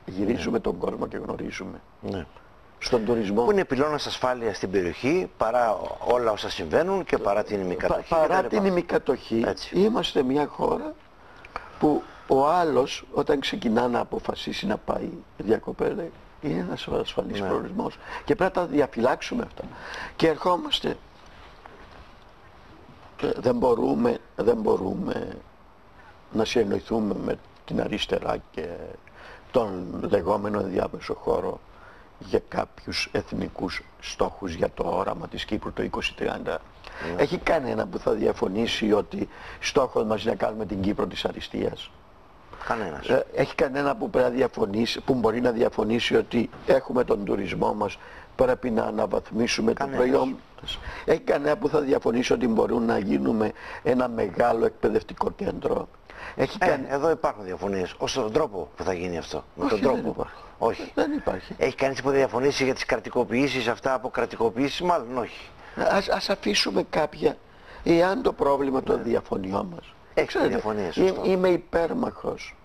Γυρίζουμε τον κόσμο και γνωρίζουμε. Ναι. Στον τουρισμό. Που είναι πυλώνας ασφάλειας στην περιοχή παρά όλα όσα συμβαίνουν και παρά την Πα- ημικατοχή. παρά κτλ. την ημικατοχή, Έτσι. είμαστε μια χώρα που ο άλλος όταν ξεκινά να αποφασίσει να πάει διακοπές λέει, είναι ένας ασφαλής Ναι. προορισμός και πρέπει να τα διαφυλάξουμε αυτά. Και ερχόμαστε και δεν μπορούμε, δεν μπορούμε να συνεννοηθούμε με την αριστερά και τον λεγόμενο ενδιάμεσο χώρο για κάποιους εθνικούς στόχους για το όραμα της Κύπρου το 2030. Έχει κανένα που θα διαφωνήσει ότι στόχος μας είναι να κάνουμε την Κύπρο της αριστείας; Κανένας. Ε, Έχει κανένα που, πρέπει να διαφωνήσει, που μπορεί να διαφωνήσει ότι έχουμε τον τουρισμό μας, πρέπει να αναβαθμίσουμε Κανένας. το προϊόν μας; Έχει κανένα που θα διαφωνήσει ότι μπορούν να γίνουμε ένα μεγάλο εκπαιδευτικό κέντρο; Έχει Ε, κανένα... εδώ υπάρχουν διαφωνίες. Ως τον τρόπο που θα γίνει αυτό. Με Όχι, τον δεν τρόπο. Υπάρχει. Όχι. Δεν υπάρχει. Έχει κανείς που διαφωνήσει για τις κρατικοποιήσεις αυτά από κρατικοποιήσεις, μάλλον όχι. Ας, ας αφήσουμε κάποια, εάν το πρόβλημα των διαφωνιών μας. Ναι. Έχει Ξέρετε, διαφωνίες, είμαι- σωστό. Είμαι υπέρμαχος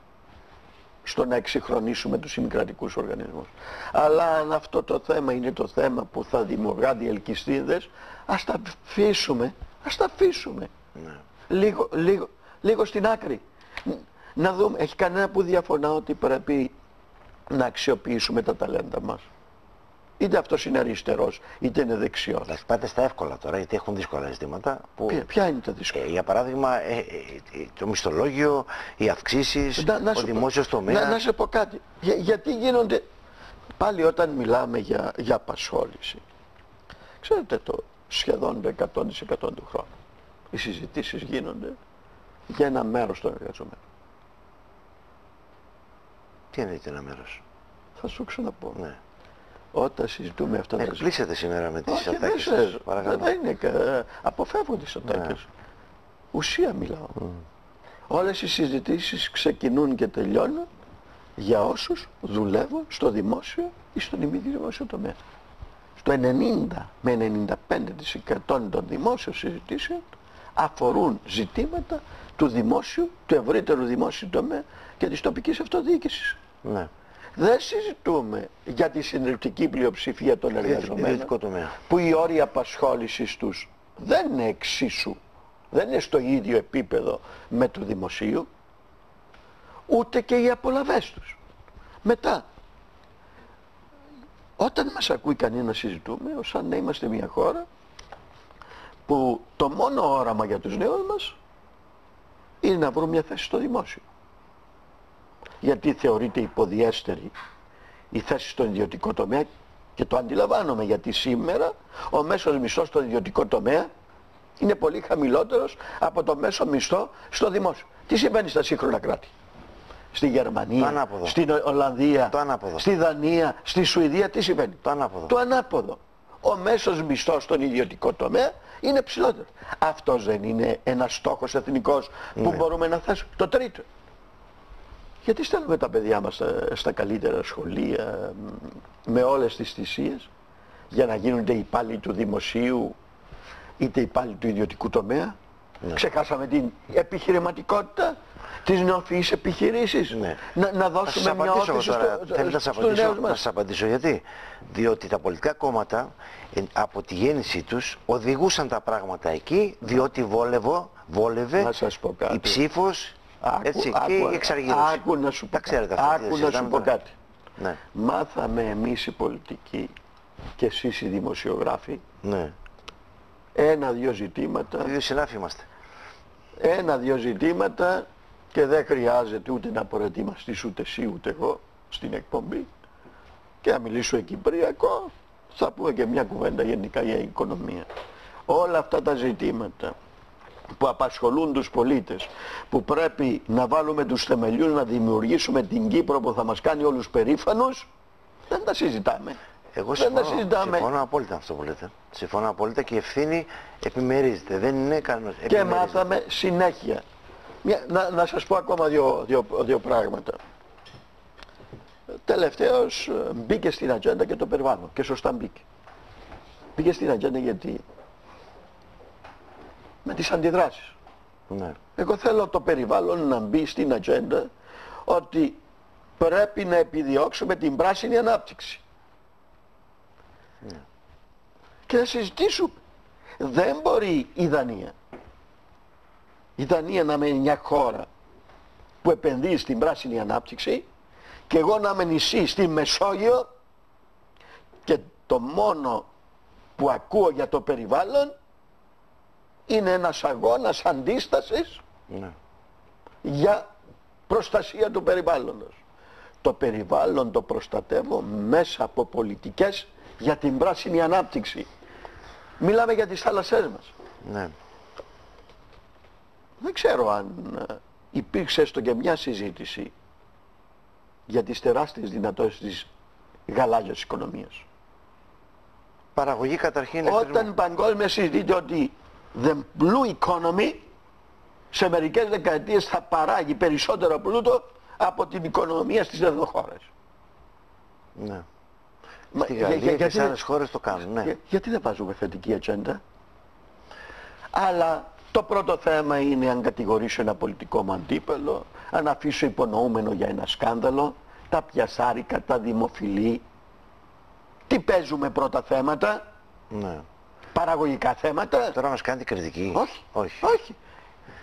στο να εξυγχρονίσουμε τους ημικρατικούς οργανισμούς. Αλλά αν αυτό το θέμα είναι το θέμα που θα δημιουργά διελκυστίδες, ας τα αφήσουμε, ας τα αφήσουμε. Ναι. Λίγο, λίγο, λίγο στην άκρη. Ν- Να δούμε, έχει κανένα που διαφωνά ότι πρέπει να αξιοποιήσουμε τα ταλέντα μας. Είτε αυτός είναι αριστερός, είτε είναι δεξιός. Εντάξει, πάτε στα εύκολα τώρα, γιατί έχουν δύσκολα ζητήματα. Που, Ποια, ποια είναι τα δύσκολα; ε, για παράδειγμα, ε, ε, ε, το μισθολόγιο, οι αυξήσεις, Να- να ο σου πω- δημόσιος τομέας. Να, να σε πω κάτι. Για- γιατί γίνονται... Πάλι όταν μιλάμε για, για απασχόληση. Ξέρετε το σχεδόν το 100% του χρόνου. Οι συζητήσεις γίνονται για ένα μέρος των εργαζομένων. Τι εννοείται ένα μέρος; Θα σου ξαναπώ. Ναι. Όταν συζητούμε αυτά τα ζητήματα. Εκπλήσετε σήμερα με τις Όχι, δεν ατάκες σε- σας, παρακαλώ. δεν είναι, κα- αποφεύγω τις ατάκες. Ναι. Ουσία μιλάω. Όλες οι συζητήσεις ξεκινούν και τελειώνουν για όσους δουλεύουν στο δημόσιο ή στον ημιδημόσιο τομέα. Στο 90 με 95% των δημόσιων συζητήσεων αφορούν ζητήματα του δημόσιου, του ευρύτερου δημόσιου τομέα και της τοπικής αυτοδιοίκησης. Ναι. Δεν συζητούμε για τη συντριπτική πλειοψηφία των εργαζομένων Ιδιωτικό τομέα. που οι όροι απασχόλησης τους δεν είναι εξίσου, δεν είναι στο ίδιο επίπεδο με του δημοσίου, ούτε και οι απολαβές τους. Μετά, όταν μας ακούει κανείς να συζητούμε, ως αν να είμαστε μια χώρα που το μόνο όραμα για τους νέους μας είναι να βρουν μια θέση στο δημόσιο. Γιατί θεωρείται υποδιέστερη η θέση στον ιδιωτικό τομέα και το αντιλαμβάνομαι γιατί σήμερα ο μέσος μισθός στον ιδιωτικό τομέα είναι πολύ χαμηλότερος από το μέσο μισθό στο δημόσιο. Τι συμβαίνει στα σύγχρονα κράτη; Στη Το Γερμανία, ανάποδο. στην Ολλανδία, Το ανάποδο. στη Δανία, στη Σουηδία, τι συμβαίνει; Το ανάποδο. Το ανάποδο. Ο μέσος μισθός στον ιδιωτικό τομέα είναι ψηλότερος. Αυτός δεν είναι ένας στόχος εθνικός που Ναι. μπορούμε να θέσουμε. Το τρίτο. Γιατί στέλνουμε τα παιδιά μας στα, στα καλύτερα σχολεία μ, με όλες τις θυσίες για να γίνονται υπάλληλοι του δημοσίου είτε υπάλληλοι του ιδιωτικού τομέα. Ναι. Ξεχάσαμε την επιχειρηματικότητα, τις νεοφυείς επιχειρήσεις. Ναι. Να, να Θα σας δώσουμε μια απαντήσω εγώ όθηση τώρα. στο, Θέλετε να σας στους απαντήσω, νέους να μας. σας απαντήσω γιατί. Διότι τα πολιτικά κόμματα ε, από τη γέννησή τους οδηγούσαν τα πράγματα εκεί διότι βόλευο, βόλευε Να σας πω κάτι. η ψήφος Άκου- έτσι, και άκου- η εξαργύρωση. Άκου να σου πω Τα ξέρετε κάτι. αυτά. Άκου τι να σου συζητάμε πω τώρα. κάτι. Ναι, Μάθαμε εμείς οι πολιτικοί και εσείς οι δημοσιογράφοι ναι. ένα-δυο ζητήματα, Οι δύο συνάφοι είμαστε. ένα-δυο ζητήματα και δεν χρειάζεται ούτε να προετοιμαστείς ούτε εσύ ούτε εγώ στην εκπομπή και να μιλήσω κυπριακό θα πούμε και μια κουβέντα γενικά για οικονομία. Όλα αυτά τα ζητήματα που απασχολούν τους πολίτες, που πρέπει να βάλουμε τους θεμελιούς να δημιουργήσουμε την Κύπρο που θα μας κάνει όλους περήφανους, δεν τα συζητάμε. Εγώ δεν τα συμφωνώ, συζητάμε. συμφωνώ απόλυτα με αυτό που λέτε. Συμφωνώ απόλυτα και η ευθύνη επιμερίζεται. Δεν είναι κανένας. Και επιμερίζεται. μάθαμε συνέχεια. Μια, να, να σας πω ακόμα δύο, δύο, δύο πράγματα. Τελευταίως ε, μπήκε στην ατζέντα και το περιβάλλον και σωστά μπήκε. Μπήκε στην ατζέντα γιατί με τις αντιδράσεις. Ναι. Εγώ θέλω το περιβάλλον να μπει στην ατζέντα ότι πρέπει να επιδιώξουμε την πράσινη ανάπτυξη. Και να συζητήσουμε. Δεν μπορεί η Δανία. Η Δανία να είναι μια χώρα που επενδύει στην πράσινη ανάπτυξη και εγώ να είμαι νησί στη Μεσόγειο και το μόνο που ακούω για το περιβάλλον είναι ένας αγώνας αντίστασης ναι. για προστασία του περιβάλλοντος. Το περιβάλλον το προστατεύω μέσα από πολιτικές για την πράσινη ανάπτυξη. Μιλάμε για τις θάλασσές μας. ναι. Δεν ξέρω αν ε, υπήρξε έστω και μια συζήτηση για τις τεράστιες δυνατότητες της γαλάζιας οικονομίας. Παραγωγή καταρχήν Όταν παγκόσμια συζητείται ότι the blue economy σε μερικές δεκαετίες θα παράγει περισσότερο πλούτο από την οικονομία στις χώρες. Ναι. Μα Στη για- Γαλλία για- και γιατί σε δεν- άλλες χώρες το κάνουν. Ναι. Για- γιατί δεν βάζουμε θετική ατζέντα; Αλλά το πρώτο θέμα είναι αν κατηγορήσω ένα πολιτικό μου αντίπαλο, αν αφήσω υπονοούμενο για ένα σκάνδαλο, τα πιασάρικα, τα δημοφιλή. Τι παίζουμε πρώτα θέματα, ναι. Παραγωγικά θέματα. Τώρα μας κάνετε κριτική. Όχι, Όχι. όχι.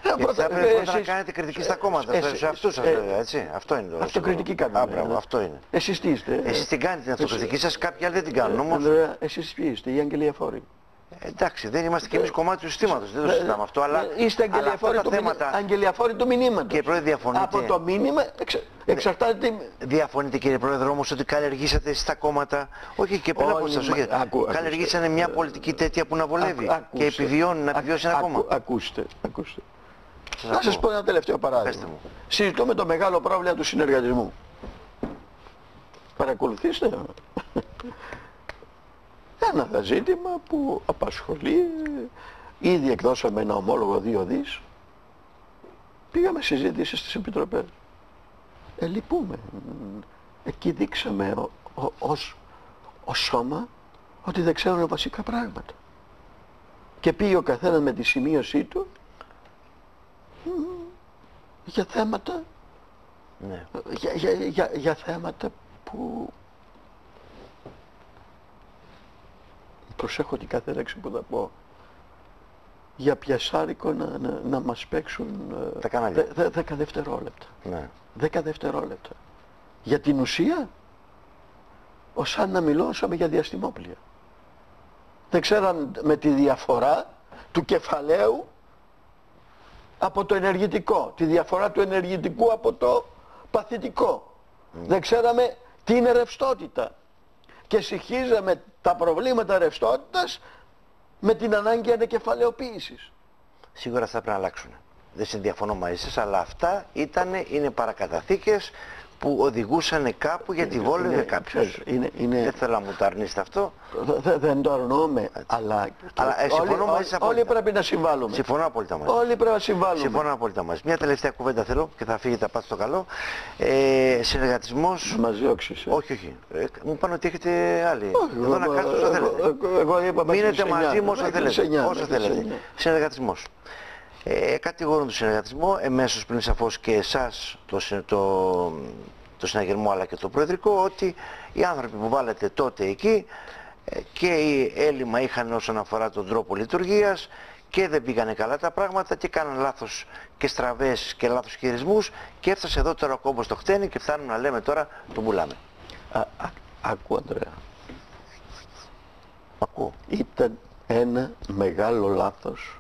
Γιατί πρώτα- θα έπρεπε ε, πρώτα να εσείς- κάνετε κριτική στα κόμματα. ε, σε- ε, σε αυτούς σας ε, λέω, έτσι. Αυτό είναι το Αυτοκριτική σοβαρό. κάνουμε. Α, μπράβο, ε. αυτό είναι. Εσείς τι είστε. ε; Εσείς την κάνετε την αυτοκριτική σας, κάποιοι άλλοι δεν την κάνουν όμως. Ανδρέα, εσείς ποιοι είστε, οι αγγελιαφόροι. Ε, Εντάξει, δεν είμαστε και εμείς κομμάτι του συστήματος, δεν το συζητάμε αυτό, αλλά, Ε, Είστε αλλά αυτά αγγελιαφόροι τα του, μηνύ- θέματα αγγελιαφόροι του μηνύματος. Κύριε Πρόεδρε, διαφωνείτε. Από το μήνυμα εξ, εξαρτάται... τι- Διαφωνείτε κύριε Πρόεδρε όμως ότι καλλιεργήσατε στα κόμματα, όχι και πριν από Όλοι σας, μα- όχι, ακού- ακούστε. καλλιεργήσανε μια πολιτική τέτοια που να βολεύει Ακού- και ακούστε. επιβιώνει, να Α- επιβιώσει ένα ακού- κόμμα. Ακούστε, ακούστε. Σας Να σας ακούω. πω ένα τελευταίο Πέστε παράδειγμα. μου. Συζητούμε το μεγάλο πρόβλημα του συνεργατισμού. Παρακολουθήστε. Ένα ζήτημα που απασχολεί. Ήδη εκδώσαμε ένα ομόλογο δύο δις. Πήγαμε συζήτηση στις επιτροπές. Ε, λυπούμε. Εκεί δείξαμε ο- ο- ως, ως σώμα ότι δεν ξέρουν βασικά πράγματα. Και πήγε ο καθένας με τη σημείωσή του μ, για θέματα Ναι. για, για, για, για θέματα που προσέχω την κάθε λέξη που θα πω για πιασάρικο να, να, να μας παίξουν ε, Τα κανάλια. δε- δε- δέκα δευτερόλεπτα. ναι. Δέκα δευτερόλεπτα. Για την ουσία, ως σαν να μιλώσαμε για διαστημόπλια. Δεν ξέραν με τη διαφορά του κεφαλαίου από το ενεργητικό, τη διαφορά του ενεργητικού από το παθητικό. Δεν ξέραμε τι είναι ρευστότητα. Και συγχύζαμε τα προβλήματα ρευστότητας με την ανάγκη ανεκεφαλαιοποίησης. Σίγουρα αυτά πρέπει να αλλάξουν. Δεν σε διαφωνώ μαζί σας, αλλά αυτά ήταν, είναι παρακαταθήκες που οδηγούσαν κάπου γιατί βόλευε Είναι- κάποιος. ξέρεις, είναι- είναι- Δεν θέλω να μου το αρνήσετε αυτό. Δε- δε- δεν το αρνούμε, αλλά, Αλλά, ε, όλοι, συμφωνώ μαζί όλοι, σας όλοι απόλυτα. πρέπει να συμβάλλουμε. Συμφωνώ απόλυτα μαζί. Όλοι πρέπει να συμβάλλουμε. Συμφωνώ απόλυτα μαζί. Μια τελευταία κουβέντα θέλω και θα φύγετε πάτε στο καλό. Ε, συνεργατισμός... Μας διώξεις. ε. Όχι, όχι. Ε, μου είπαν ότι έχετε άλλη. Όχι, Εδώ να εγώ- κάτσετε όσο εγώ- θέλετε. εγώ- εγώ είπα μέχρι Μείνετε τις μαζί εννιά. μου όσο Μέχρι τις θέλετε. εννιά, Όσο μέχρι τις θέλετε. εννιά. Συνεργατισμός. Ε, κατηγορούν τον συνεργατισμό, εμέσως πριν σαφώς και εσάς το, συ- το, το συναγερμό αλλά και το προεδρικό, ότι οι άνθρωποι που βάλετε τότε εκεί ε, και οι έλλειμμα είχαν όσον αφορά τον τρόπο λειτουργίας και δεν πήγανε καλά τα πράγματα και κάναν λάθος και στραβές και λάθος χειρισμούς και έφτασε εδώ τώρα ο κόμπος στο χτένι και φτάνουμε να λέμε τώρα τον πουλάμε. Α, α, άκου Ανδρέα. Ακούω. Ήταν ένα μεγάλο λάθος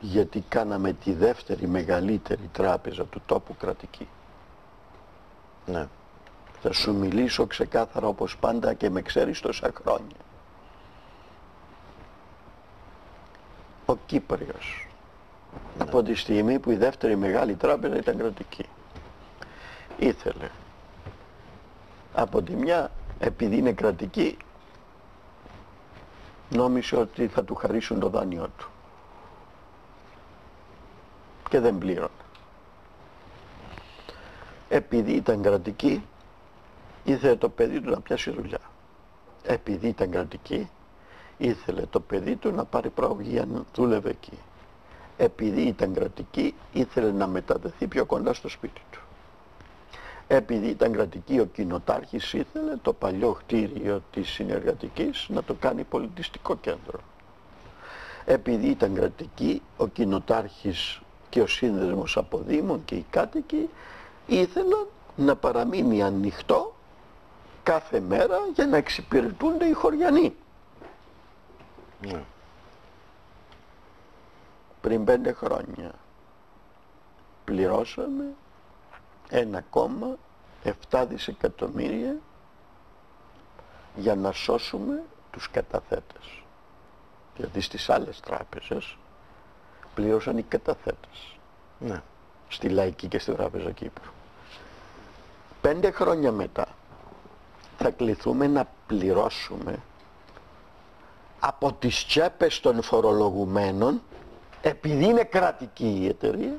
γιατί κάναμε τη δεύτερη μεγαλύτερη τράπεζα του τόπου κρατική. Ναι. Θα σου μιλήσω ξεκάθαρα όπως πάντα και με ξέρεις τόσα χρόνια. Ο Κύπριος από τη στιγμή που η δεύτερη μεγάλη τράπεζα ήταν κρατική ήθελε από τη μια επειδή είναι κρατική νόμισε ότι θα του χαρίσουν το δάνειό του και δεν πλήρωνε. Επειδή ήταν κρατική ήθελε το παιδί του να πιάσει δουλειά. Επειδή ήταν κρατική ήθελε το παιδί του να πάρει προαγωγή για να δούλευε εκεί. Επειδή ήταν κρατική ήθελε να μεταδεθεί πιο κοντά στο σπίτι του. Επειδή ήταν κρατική ο κοινοτάρχης ήθελε το παλιό κτίριο της συνεργατικής να το κάνει πολιτιστικό κέντρο. Επειδή ήταν κρατική ο κοινοτάρχης και ο σύνδεσμος αποδήμων και οι κάτοικοι ήθελαν να παραμείνει ανοιχτό κάθε μέρα για να εξυπηρετούνται οι χωριανοί. ναι. Πριν πέντε χρόνια πληρώσαμε 1,7 δισεκατομμύρια για να σώσουμε τους καταθέτες. Γιατί στις άλλες τράπεζες πλήρωσαν οι καταθέτες. ναι. Στη Λαϊκή και στη Τράπεζα Κύπρου. Πέντε χρόνια μετά θα κληθούμε να πληρώσουμε από τις τσέπες των φορολογουμένων επειδή είναι κρατική η εταιρεία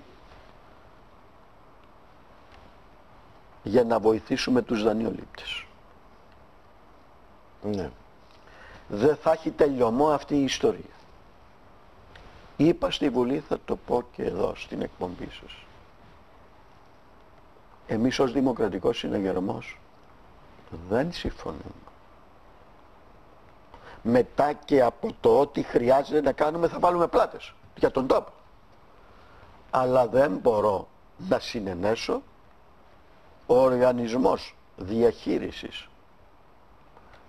για να βοηθήσουμε τους δανειολήπτες. ναι. Δεν θα έχει τελειωμό αυτή η ιστορία. Είπα στη Βουλή, θα το πω και εδώ στην εκπομπή σας. Εμείς ως Δημοκρατικός Συναγερμός δεν συμφωνούμε. Μετά και από το ό,τι χρειάζεται να κάνουμε θα βάλουμε πλάτες για τον τόπο. αλλά δεν μπορώ να συνενέσω ο οργανισμός διαχείρισης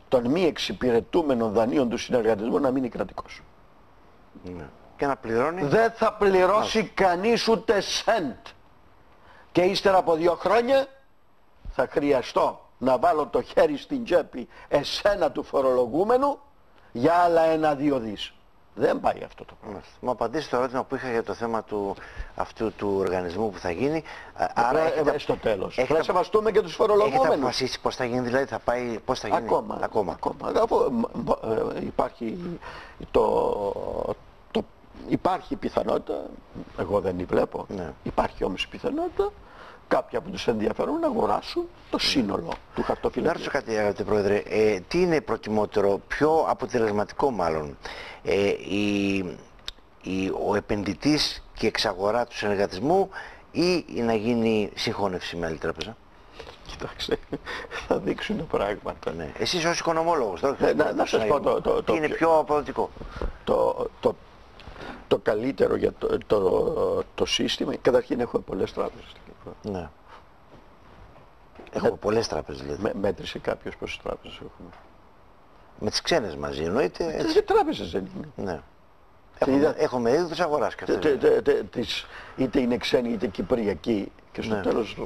των μη εξυπηρετούμενων δανείων του συνεργατισμού να μείνει κρατικός. Ναι. Και να πληρώνει. Δεν θα πληρώσει κανείς ούτε σέντ. Και ύστερα από δύο χρόνια θα χρειαστώ να βάλω το χέρι στην τσέπη εσένα του φορολογούμενου για άλλα ένα-δύο δις. Δεν πάει αυτό το πράγμα. Μάλιστα. Μου απαντήσει το ερώτημα που είχα για το θέμα του, αυτού του οργανισμού που θα γίνει. Α, Άρα Άρα έχετε, στο τέλος. έχετε- Πρέπει να σεβαστούμε και τους έχετε φορολογούμενους. αποφασίσει πώς θα γίνει, δηλαδή θα πάει, πώς θα γίνει; Ακόμα. Ακόμα. Αφού, μ, μ, ε, υπάρχει το, το, υπάρχει η πιθανότητα, εγώ δεν τη βλέπω, Ναι. υπάρχει όμως η πιθανότητα κάποιοι από τους ενδιαφέρον να αγοράσουν το σύνολο του Να χαρτοφυλακίου. ρωτήσω κάτι αγαπητέ Πρόεδρε, ε, τι είναι προτιμότερο, πιο αποτελεσματικό μάλλον, ε, η, η, ο επενδυτής και η εξαγορά του συνεργατισμού ή να γίνει συγχώνευση με άλλη τράπεζα; Κοιτάξτε, θα δείξουν πράγματα. Ναι. Εσείς ως οικονομόλογος, τώρα, Ναι, να- να σας πω το- το- τι το είναι πιο- πιο αποδοτικό; Το, το, το καλύτερο για το, το, το σύστημα, καταρχήν έχουμε πολλές τράπεζες στην Κύπρο. Ναι. Έχουμε πολλές τράπεζες δηλαδή. Με, μέτρησε κάποιος πόσες τράπεζες έχουμε. Με τις ξένες μαζί εννοείται. έτσι. Τι τράπεζες δεν είναι. Ναι. Έχουμε, είδα- έχουμε είδη της αγοράς και Τε- αυτές. τε- τε- τε- τις- είτε είναι ξένοι είτε κυπριακοί και στο Ναι. τέλος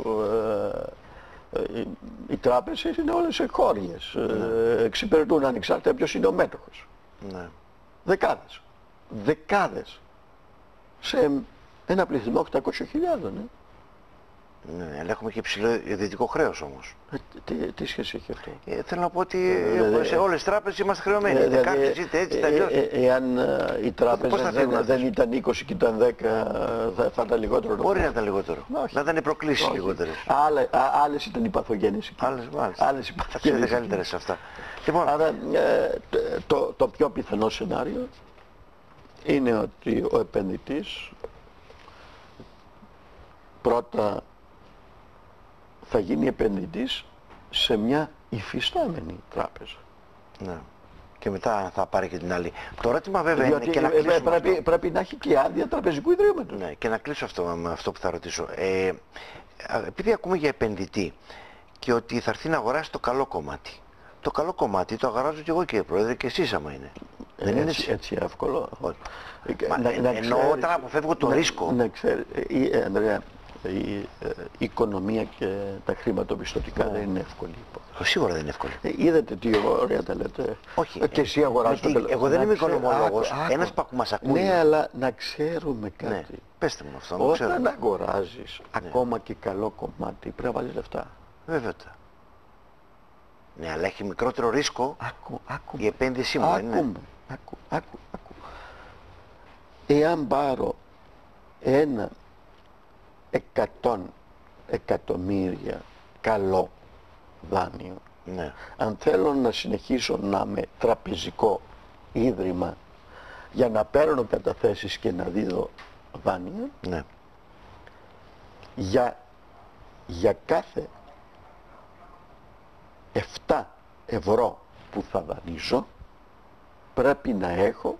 ε, ε, οι- οι τράπεζες είναι όλες εγχώριες. Ε, εξυπηρετούν ανεξάρτητα ποιος είναι ο μέτοχος. Ναι. Δεκάδες. Δεκάδες. Σε ένα πληθυσμό 800.000. Ε. Ναι, αλλά έχουμε και υψηλό ιδιωτικό χρέος όμως. Ε, τι, τι σχέση έχει αυτό; Ε, θέλω να πω ότι δηλαδή- σε όλες τις τράπεζες είμαστε χρεωμένοι. Ε, είτε δηλαδή, κάρτες είτε έτσι, είτε ε, αλλιώς. ε, ε, Εάν ε, οι τράπεζες θα δεν, φύγουν αυτές; δεν ήταν 20 και ήταν 10, ε, θα, θα ήταν λιγότερο. το Μπορεί να πράγμα. ήταν λιγότερο. Όχι. Να ήταν οι προκλήσεις Όχι. λιγότερες. Άλλε, α, άλλες ήταν οι παθογένειες εκεί. Άλλες, μάλιστα. Άλλες οι Θα παθογένειες ξέρετε εκεί. καλύτερα σε αυτά. Λοιπόν, Άρα ε, τε- το, το πιο πιθανό σενάριο είναι ότι ο επενδυτής πρώτα θα γίνει επενδυτής σε μια υφιστάμενη τράπεζα. ναι. Και μετά θα πάρει και την άλλη. Το ερώτημα βέβαια Διότι είναι και να ε, κλείσουμε πρέπει, αυτό. πρέπει να έχει και άδεια τραπεζικού ιδρύματος. Ναι, και να κλείσω αυτό με αυτό που θα ρωτήσω. Ε, α, επειδή ακούμε για επενδυτή και ότι θα έρθει να αγοράσει το καλό κομμάτι. Το καλό κομμάτι το αγοράζω και εγώ κύριε Πρόεδρε και εσείς άμα είναι. Δεν είναι έτσι, έτσι. έτσι εύκολο. Όχι. Ε, Μα, να- ε, να εννοώ ξέρεις- όταν αποφεύγω το να- ρίσκο. Να ξέρεις, ε, ε, Ανδρέα, η ε, η οικονομία και τα χρηματοπιστωτικά δεν είναι εύκολη υπόθεση. Ε, Σίγουρα δεν είναι εύκολο. Ε, είδατε τι ωραία τα λέτε. Όχι. Ε, Και εσύ αγοράζεις Γιατί το τελο- εγώ δεν Να είμαι ξέρ- οικονομολόγος. άκου- άκου. Ένας που μας ακούει. Ναι, αλλά να ξέρουμε κάτι. Ναι, πέστε μου αυτό, να το ξέρω. Όταν αγοράζεις ακόμα και καλό κομμάτι πρέπει να βάλεις λεφτά. Βέβαια. Ναι, αλλά έχει μικρότερο ρίσκο Άκου, άκου. η επένδυσή μου, άκου, είναι. με, άκου, άκου, άκου. Εάν πάρω ένα εκατόν εκατομμύρια καλό δάνειο, Ναι. αν θέλω να συνεχίσω να είμαι τραπεζικό ίδρυμα για να παίρνω καταθέσεις και να δίδω δάνεια, Ναι. για, για κάθε 7 ευρώ που θα δανείσω πρέπει να έχω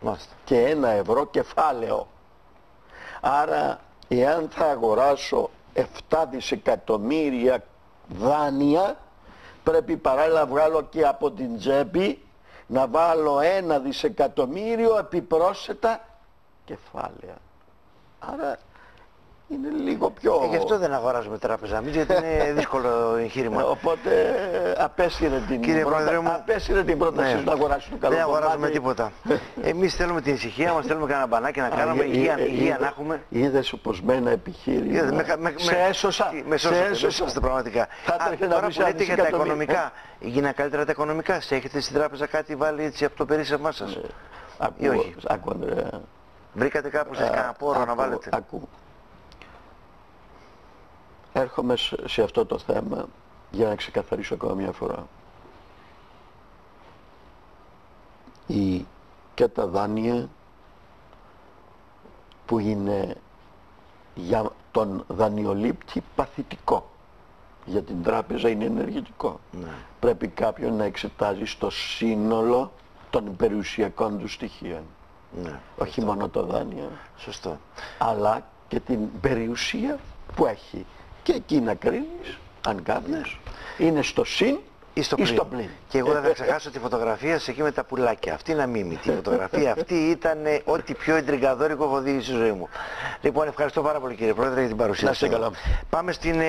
Μάλιστα. και ένα ευρώ κεφάλαιο. Άρα εάν θα αγοράσω 7 δισεκατομμύρια δάνεια πρέπει παράλληλα να βγάλω και από την τσέπη να βάλω ένα δισεκατομμύριο επιπρόσθετα κεφάλαια. Άρα είναι λίγο πιο... Ε, γι' αυτό δεν αγοράζουμε τράπεζα εμείς, γιατί είναι δύσκολο Ε, εγχείρημα. Οπότε ε, απέσυρε την, Κύριε πρώτα- Πρόεδρε μου, απέσυρε την πρόταση Ναι. σου να αγοράσει το καλό Δεν αγοράζουμε κομμάτι. τίποτα. Εμείς θέλουμε την ησυχία μας, θέλουμε κανένα μπανάκι να κάνουμε, Α, υγεία, ε, ε, υγεία είδε- να έχουμε. Είδες πως με ένα επιχείρημα. Είδατε, με- με- σε με- έσωσα. Με σε σώσατε, με έσωσα. σώσατε πραγματικά. Θα Α, έτρεχε να τώρα βρεις που ένα λέτε για τα δισεκατομμύριο. οικονομικά, γίνανε καλύτερα τα οικονομικά. Σε έχετε στην τράπεζα κάτι βάλει έτσι από το περίσσεμά σας; Άκου, Ή όχι; άκου, Ανδρέα. Βρήκατε κάπου σας Α, κανένα πόρο να άκου, βάλετε; Άκου. Έρχομαι σε, σε αυτό το θέμα για να ξεκαθαρίσω ακόμα μια φορά. Η, και τα δάνεια που είναι για τον δανειολήπτη παθητικό. Για την τράπεζα είναι ενεργητικό. Ναι. Πρέπει κάποιον να εξετάζει στο σύνολο των περιουσιακών του στοιχείων. Ναι, όχι μόνο το δάνειο, σωστό. αλλά και την περιουσία που έχει. Και εκεί να κρίνεις, αν κάποιος είναι στο συν Ή στο ή πλήν. στο πλήν. Και εγώ δεν θα ξεχάσω τη φωτογραφία σε εκεί με τα πουλάκια. Αυτή είναι αμίμητη. Η φωτογραφία αυτή ήταν ε, ό,τι πιο εντριγκαδόρικο έχω δει στη ζωή μου. Λοιπόν, ευχαριστώ πάρα πολύ κύριε Πρόεδρε για την παρουσία Να είστε σας. καλά. Πάμε στην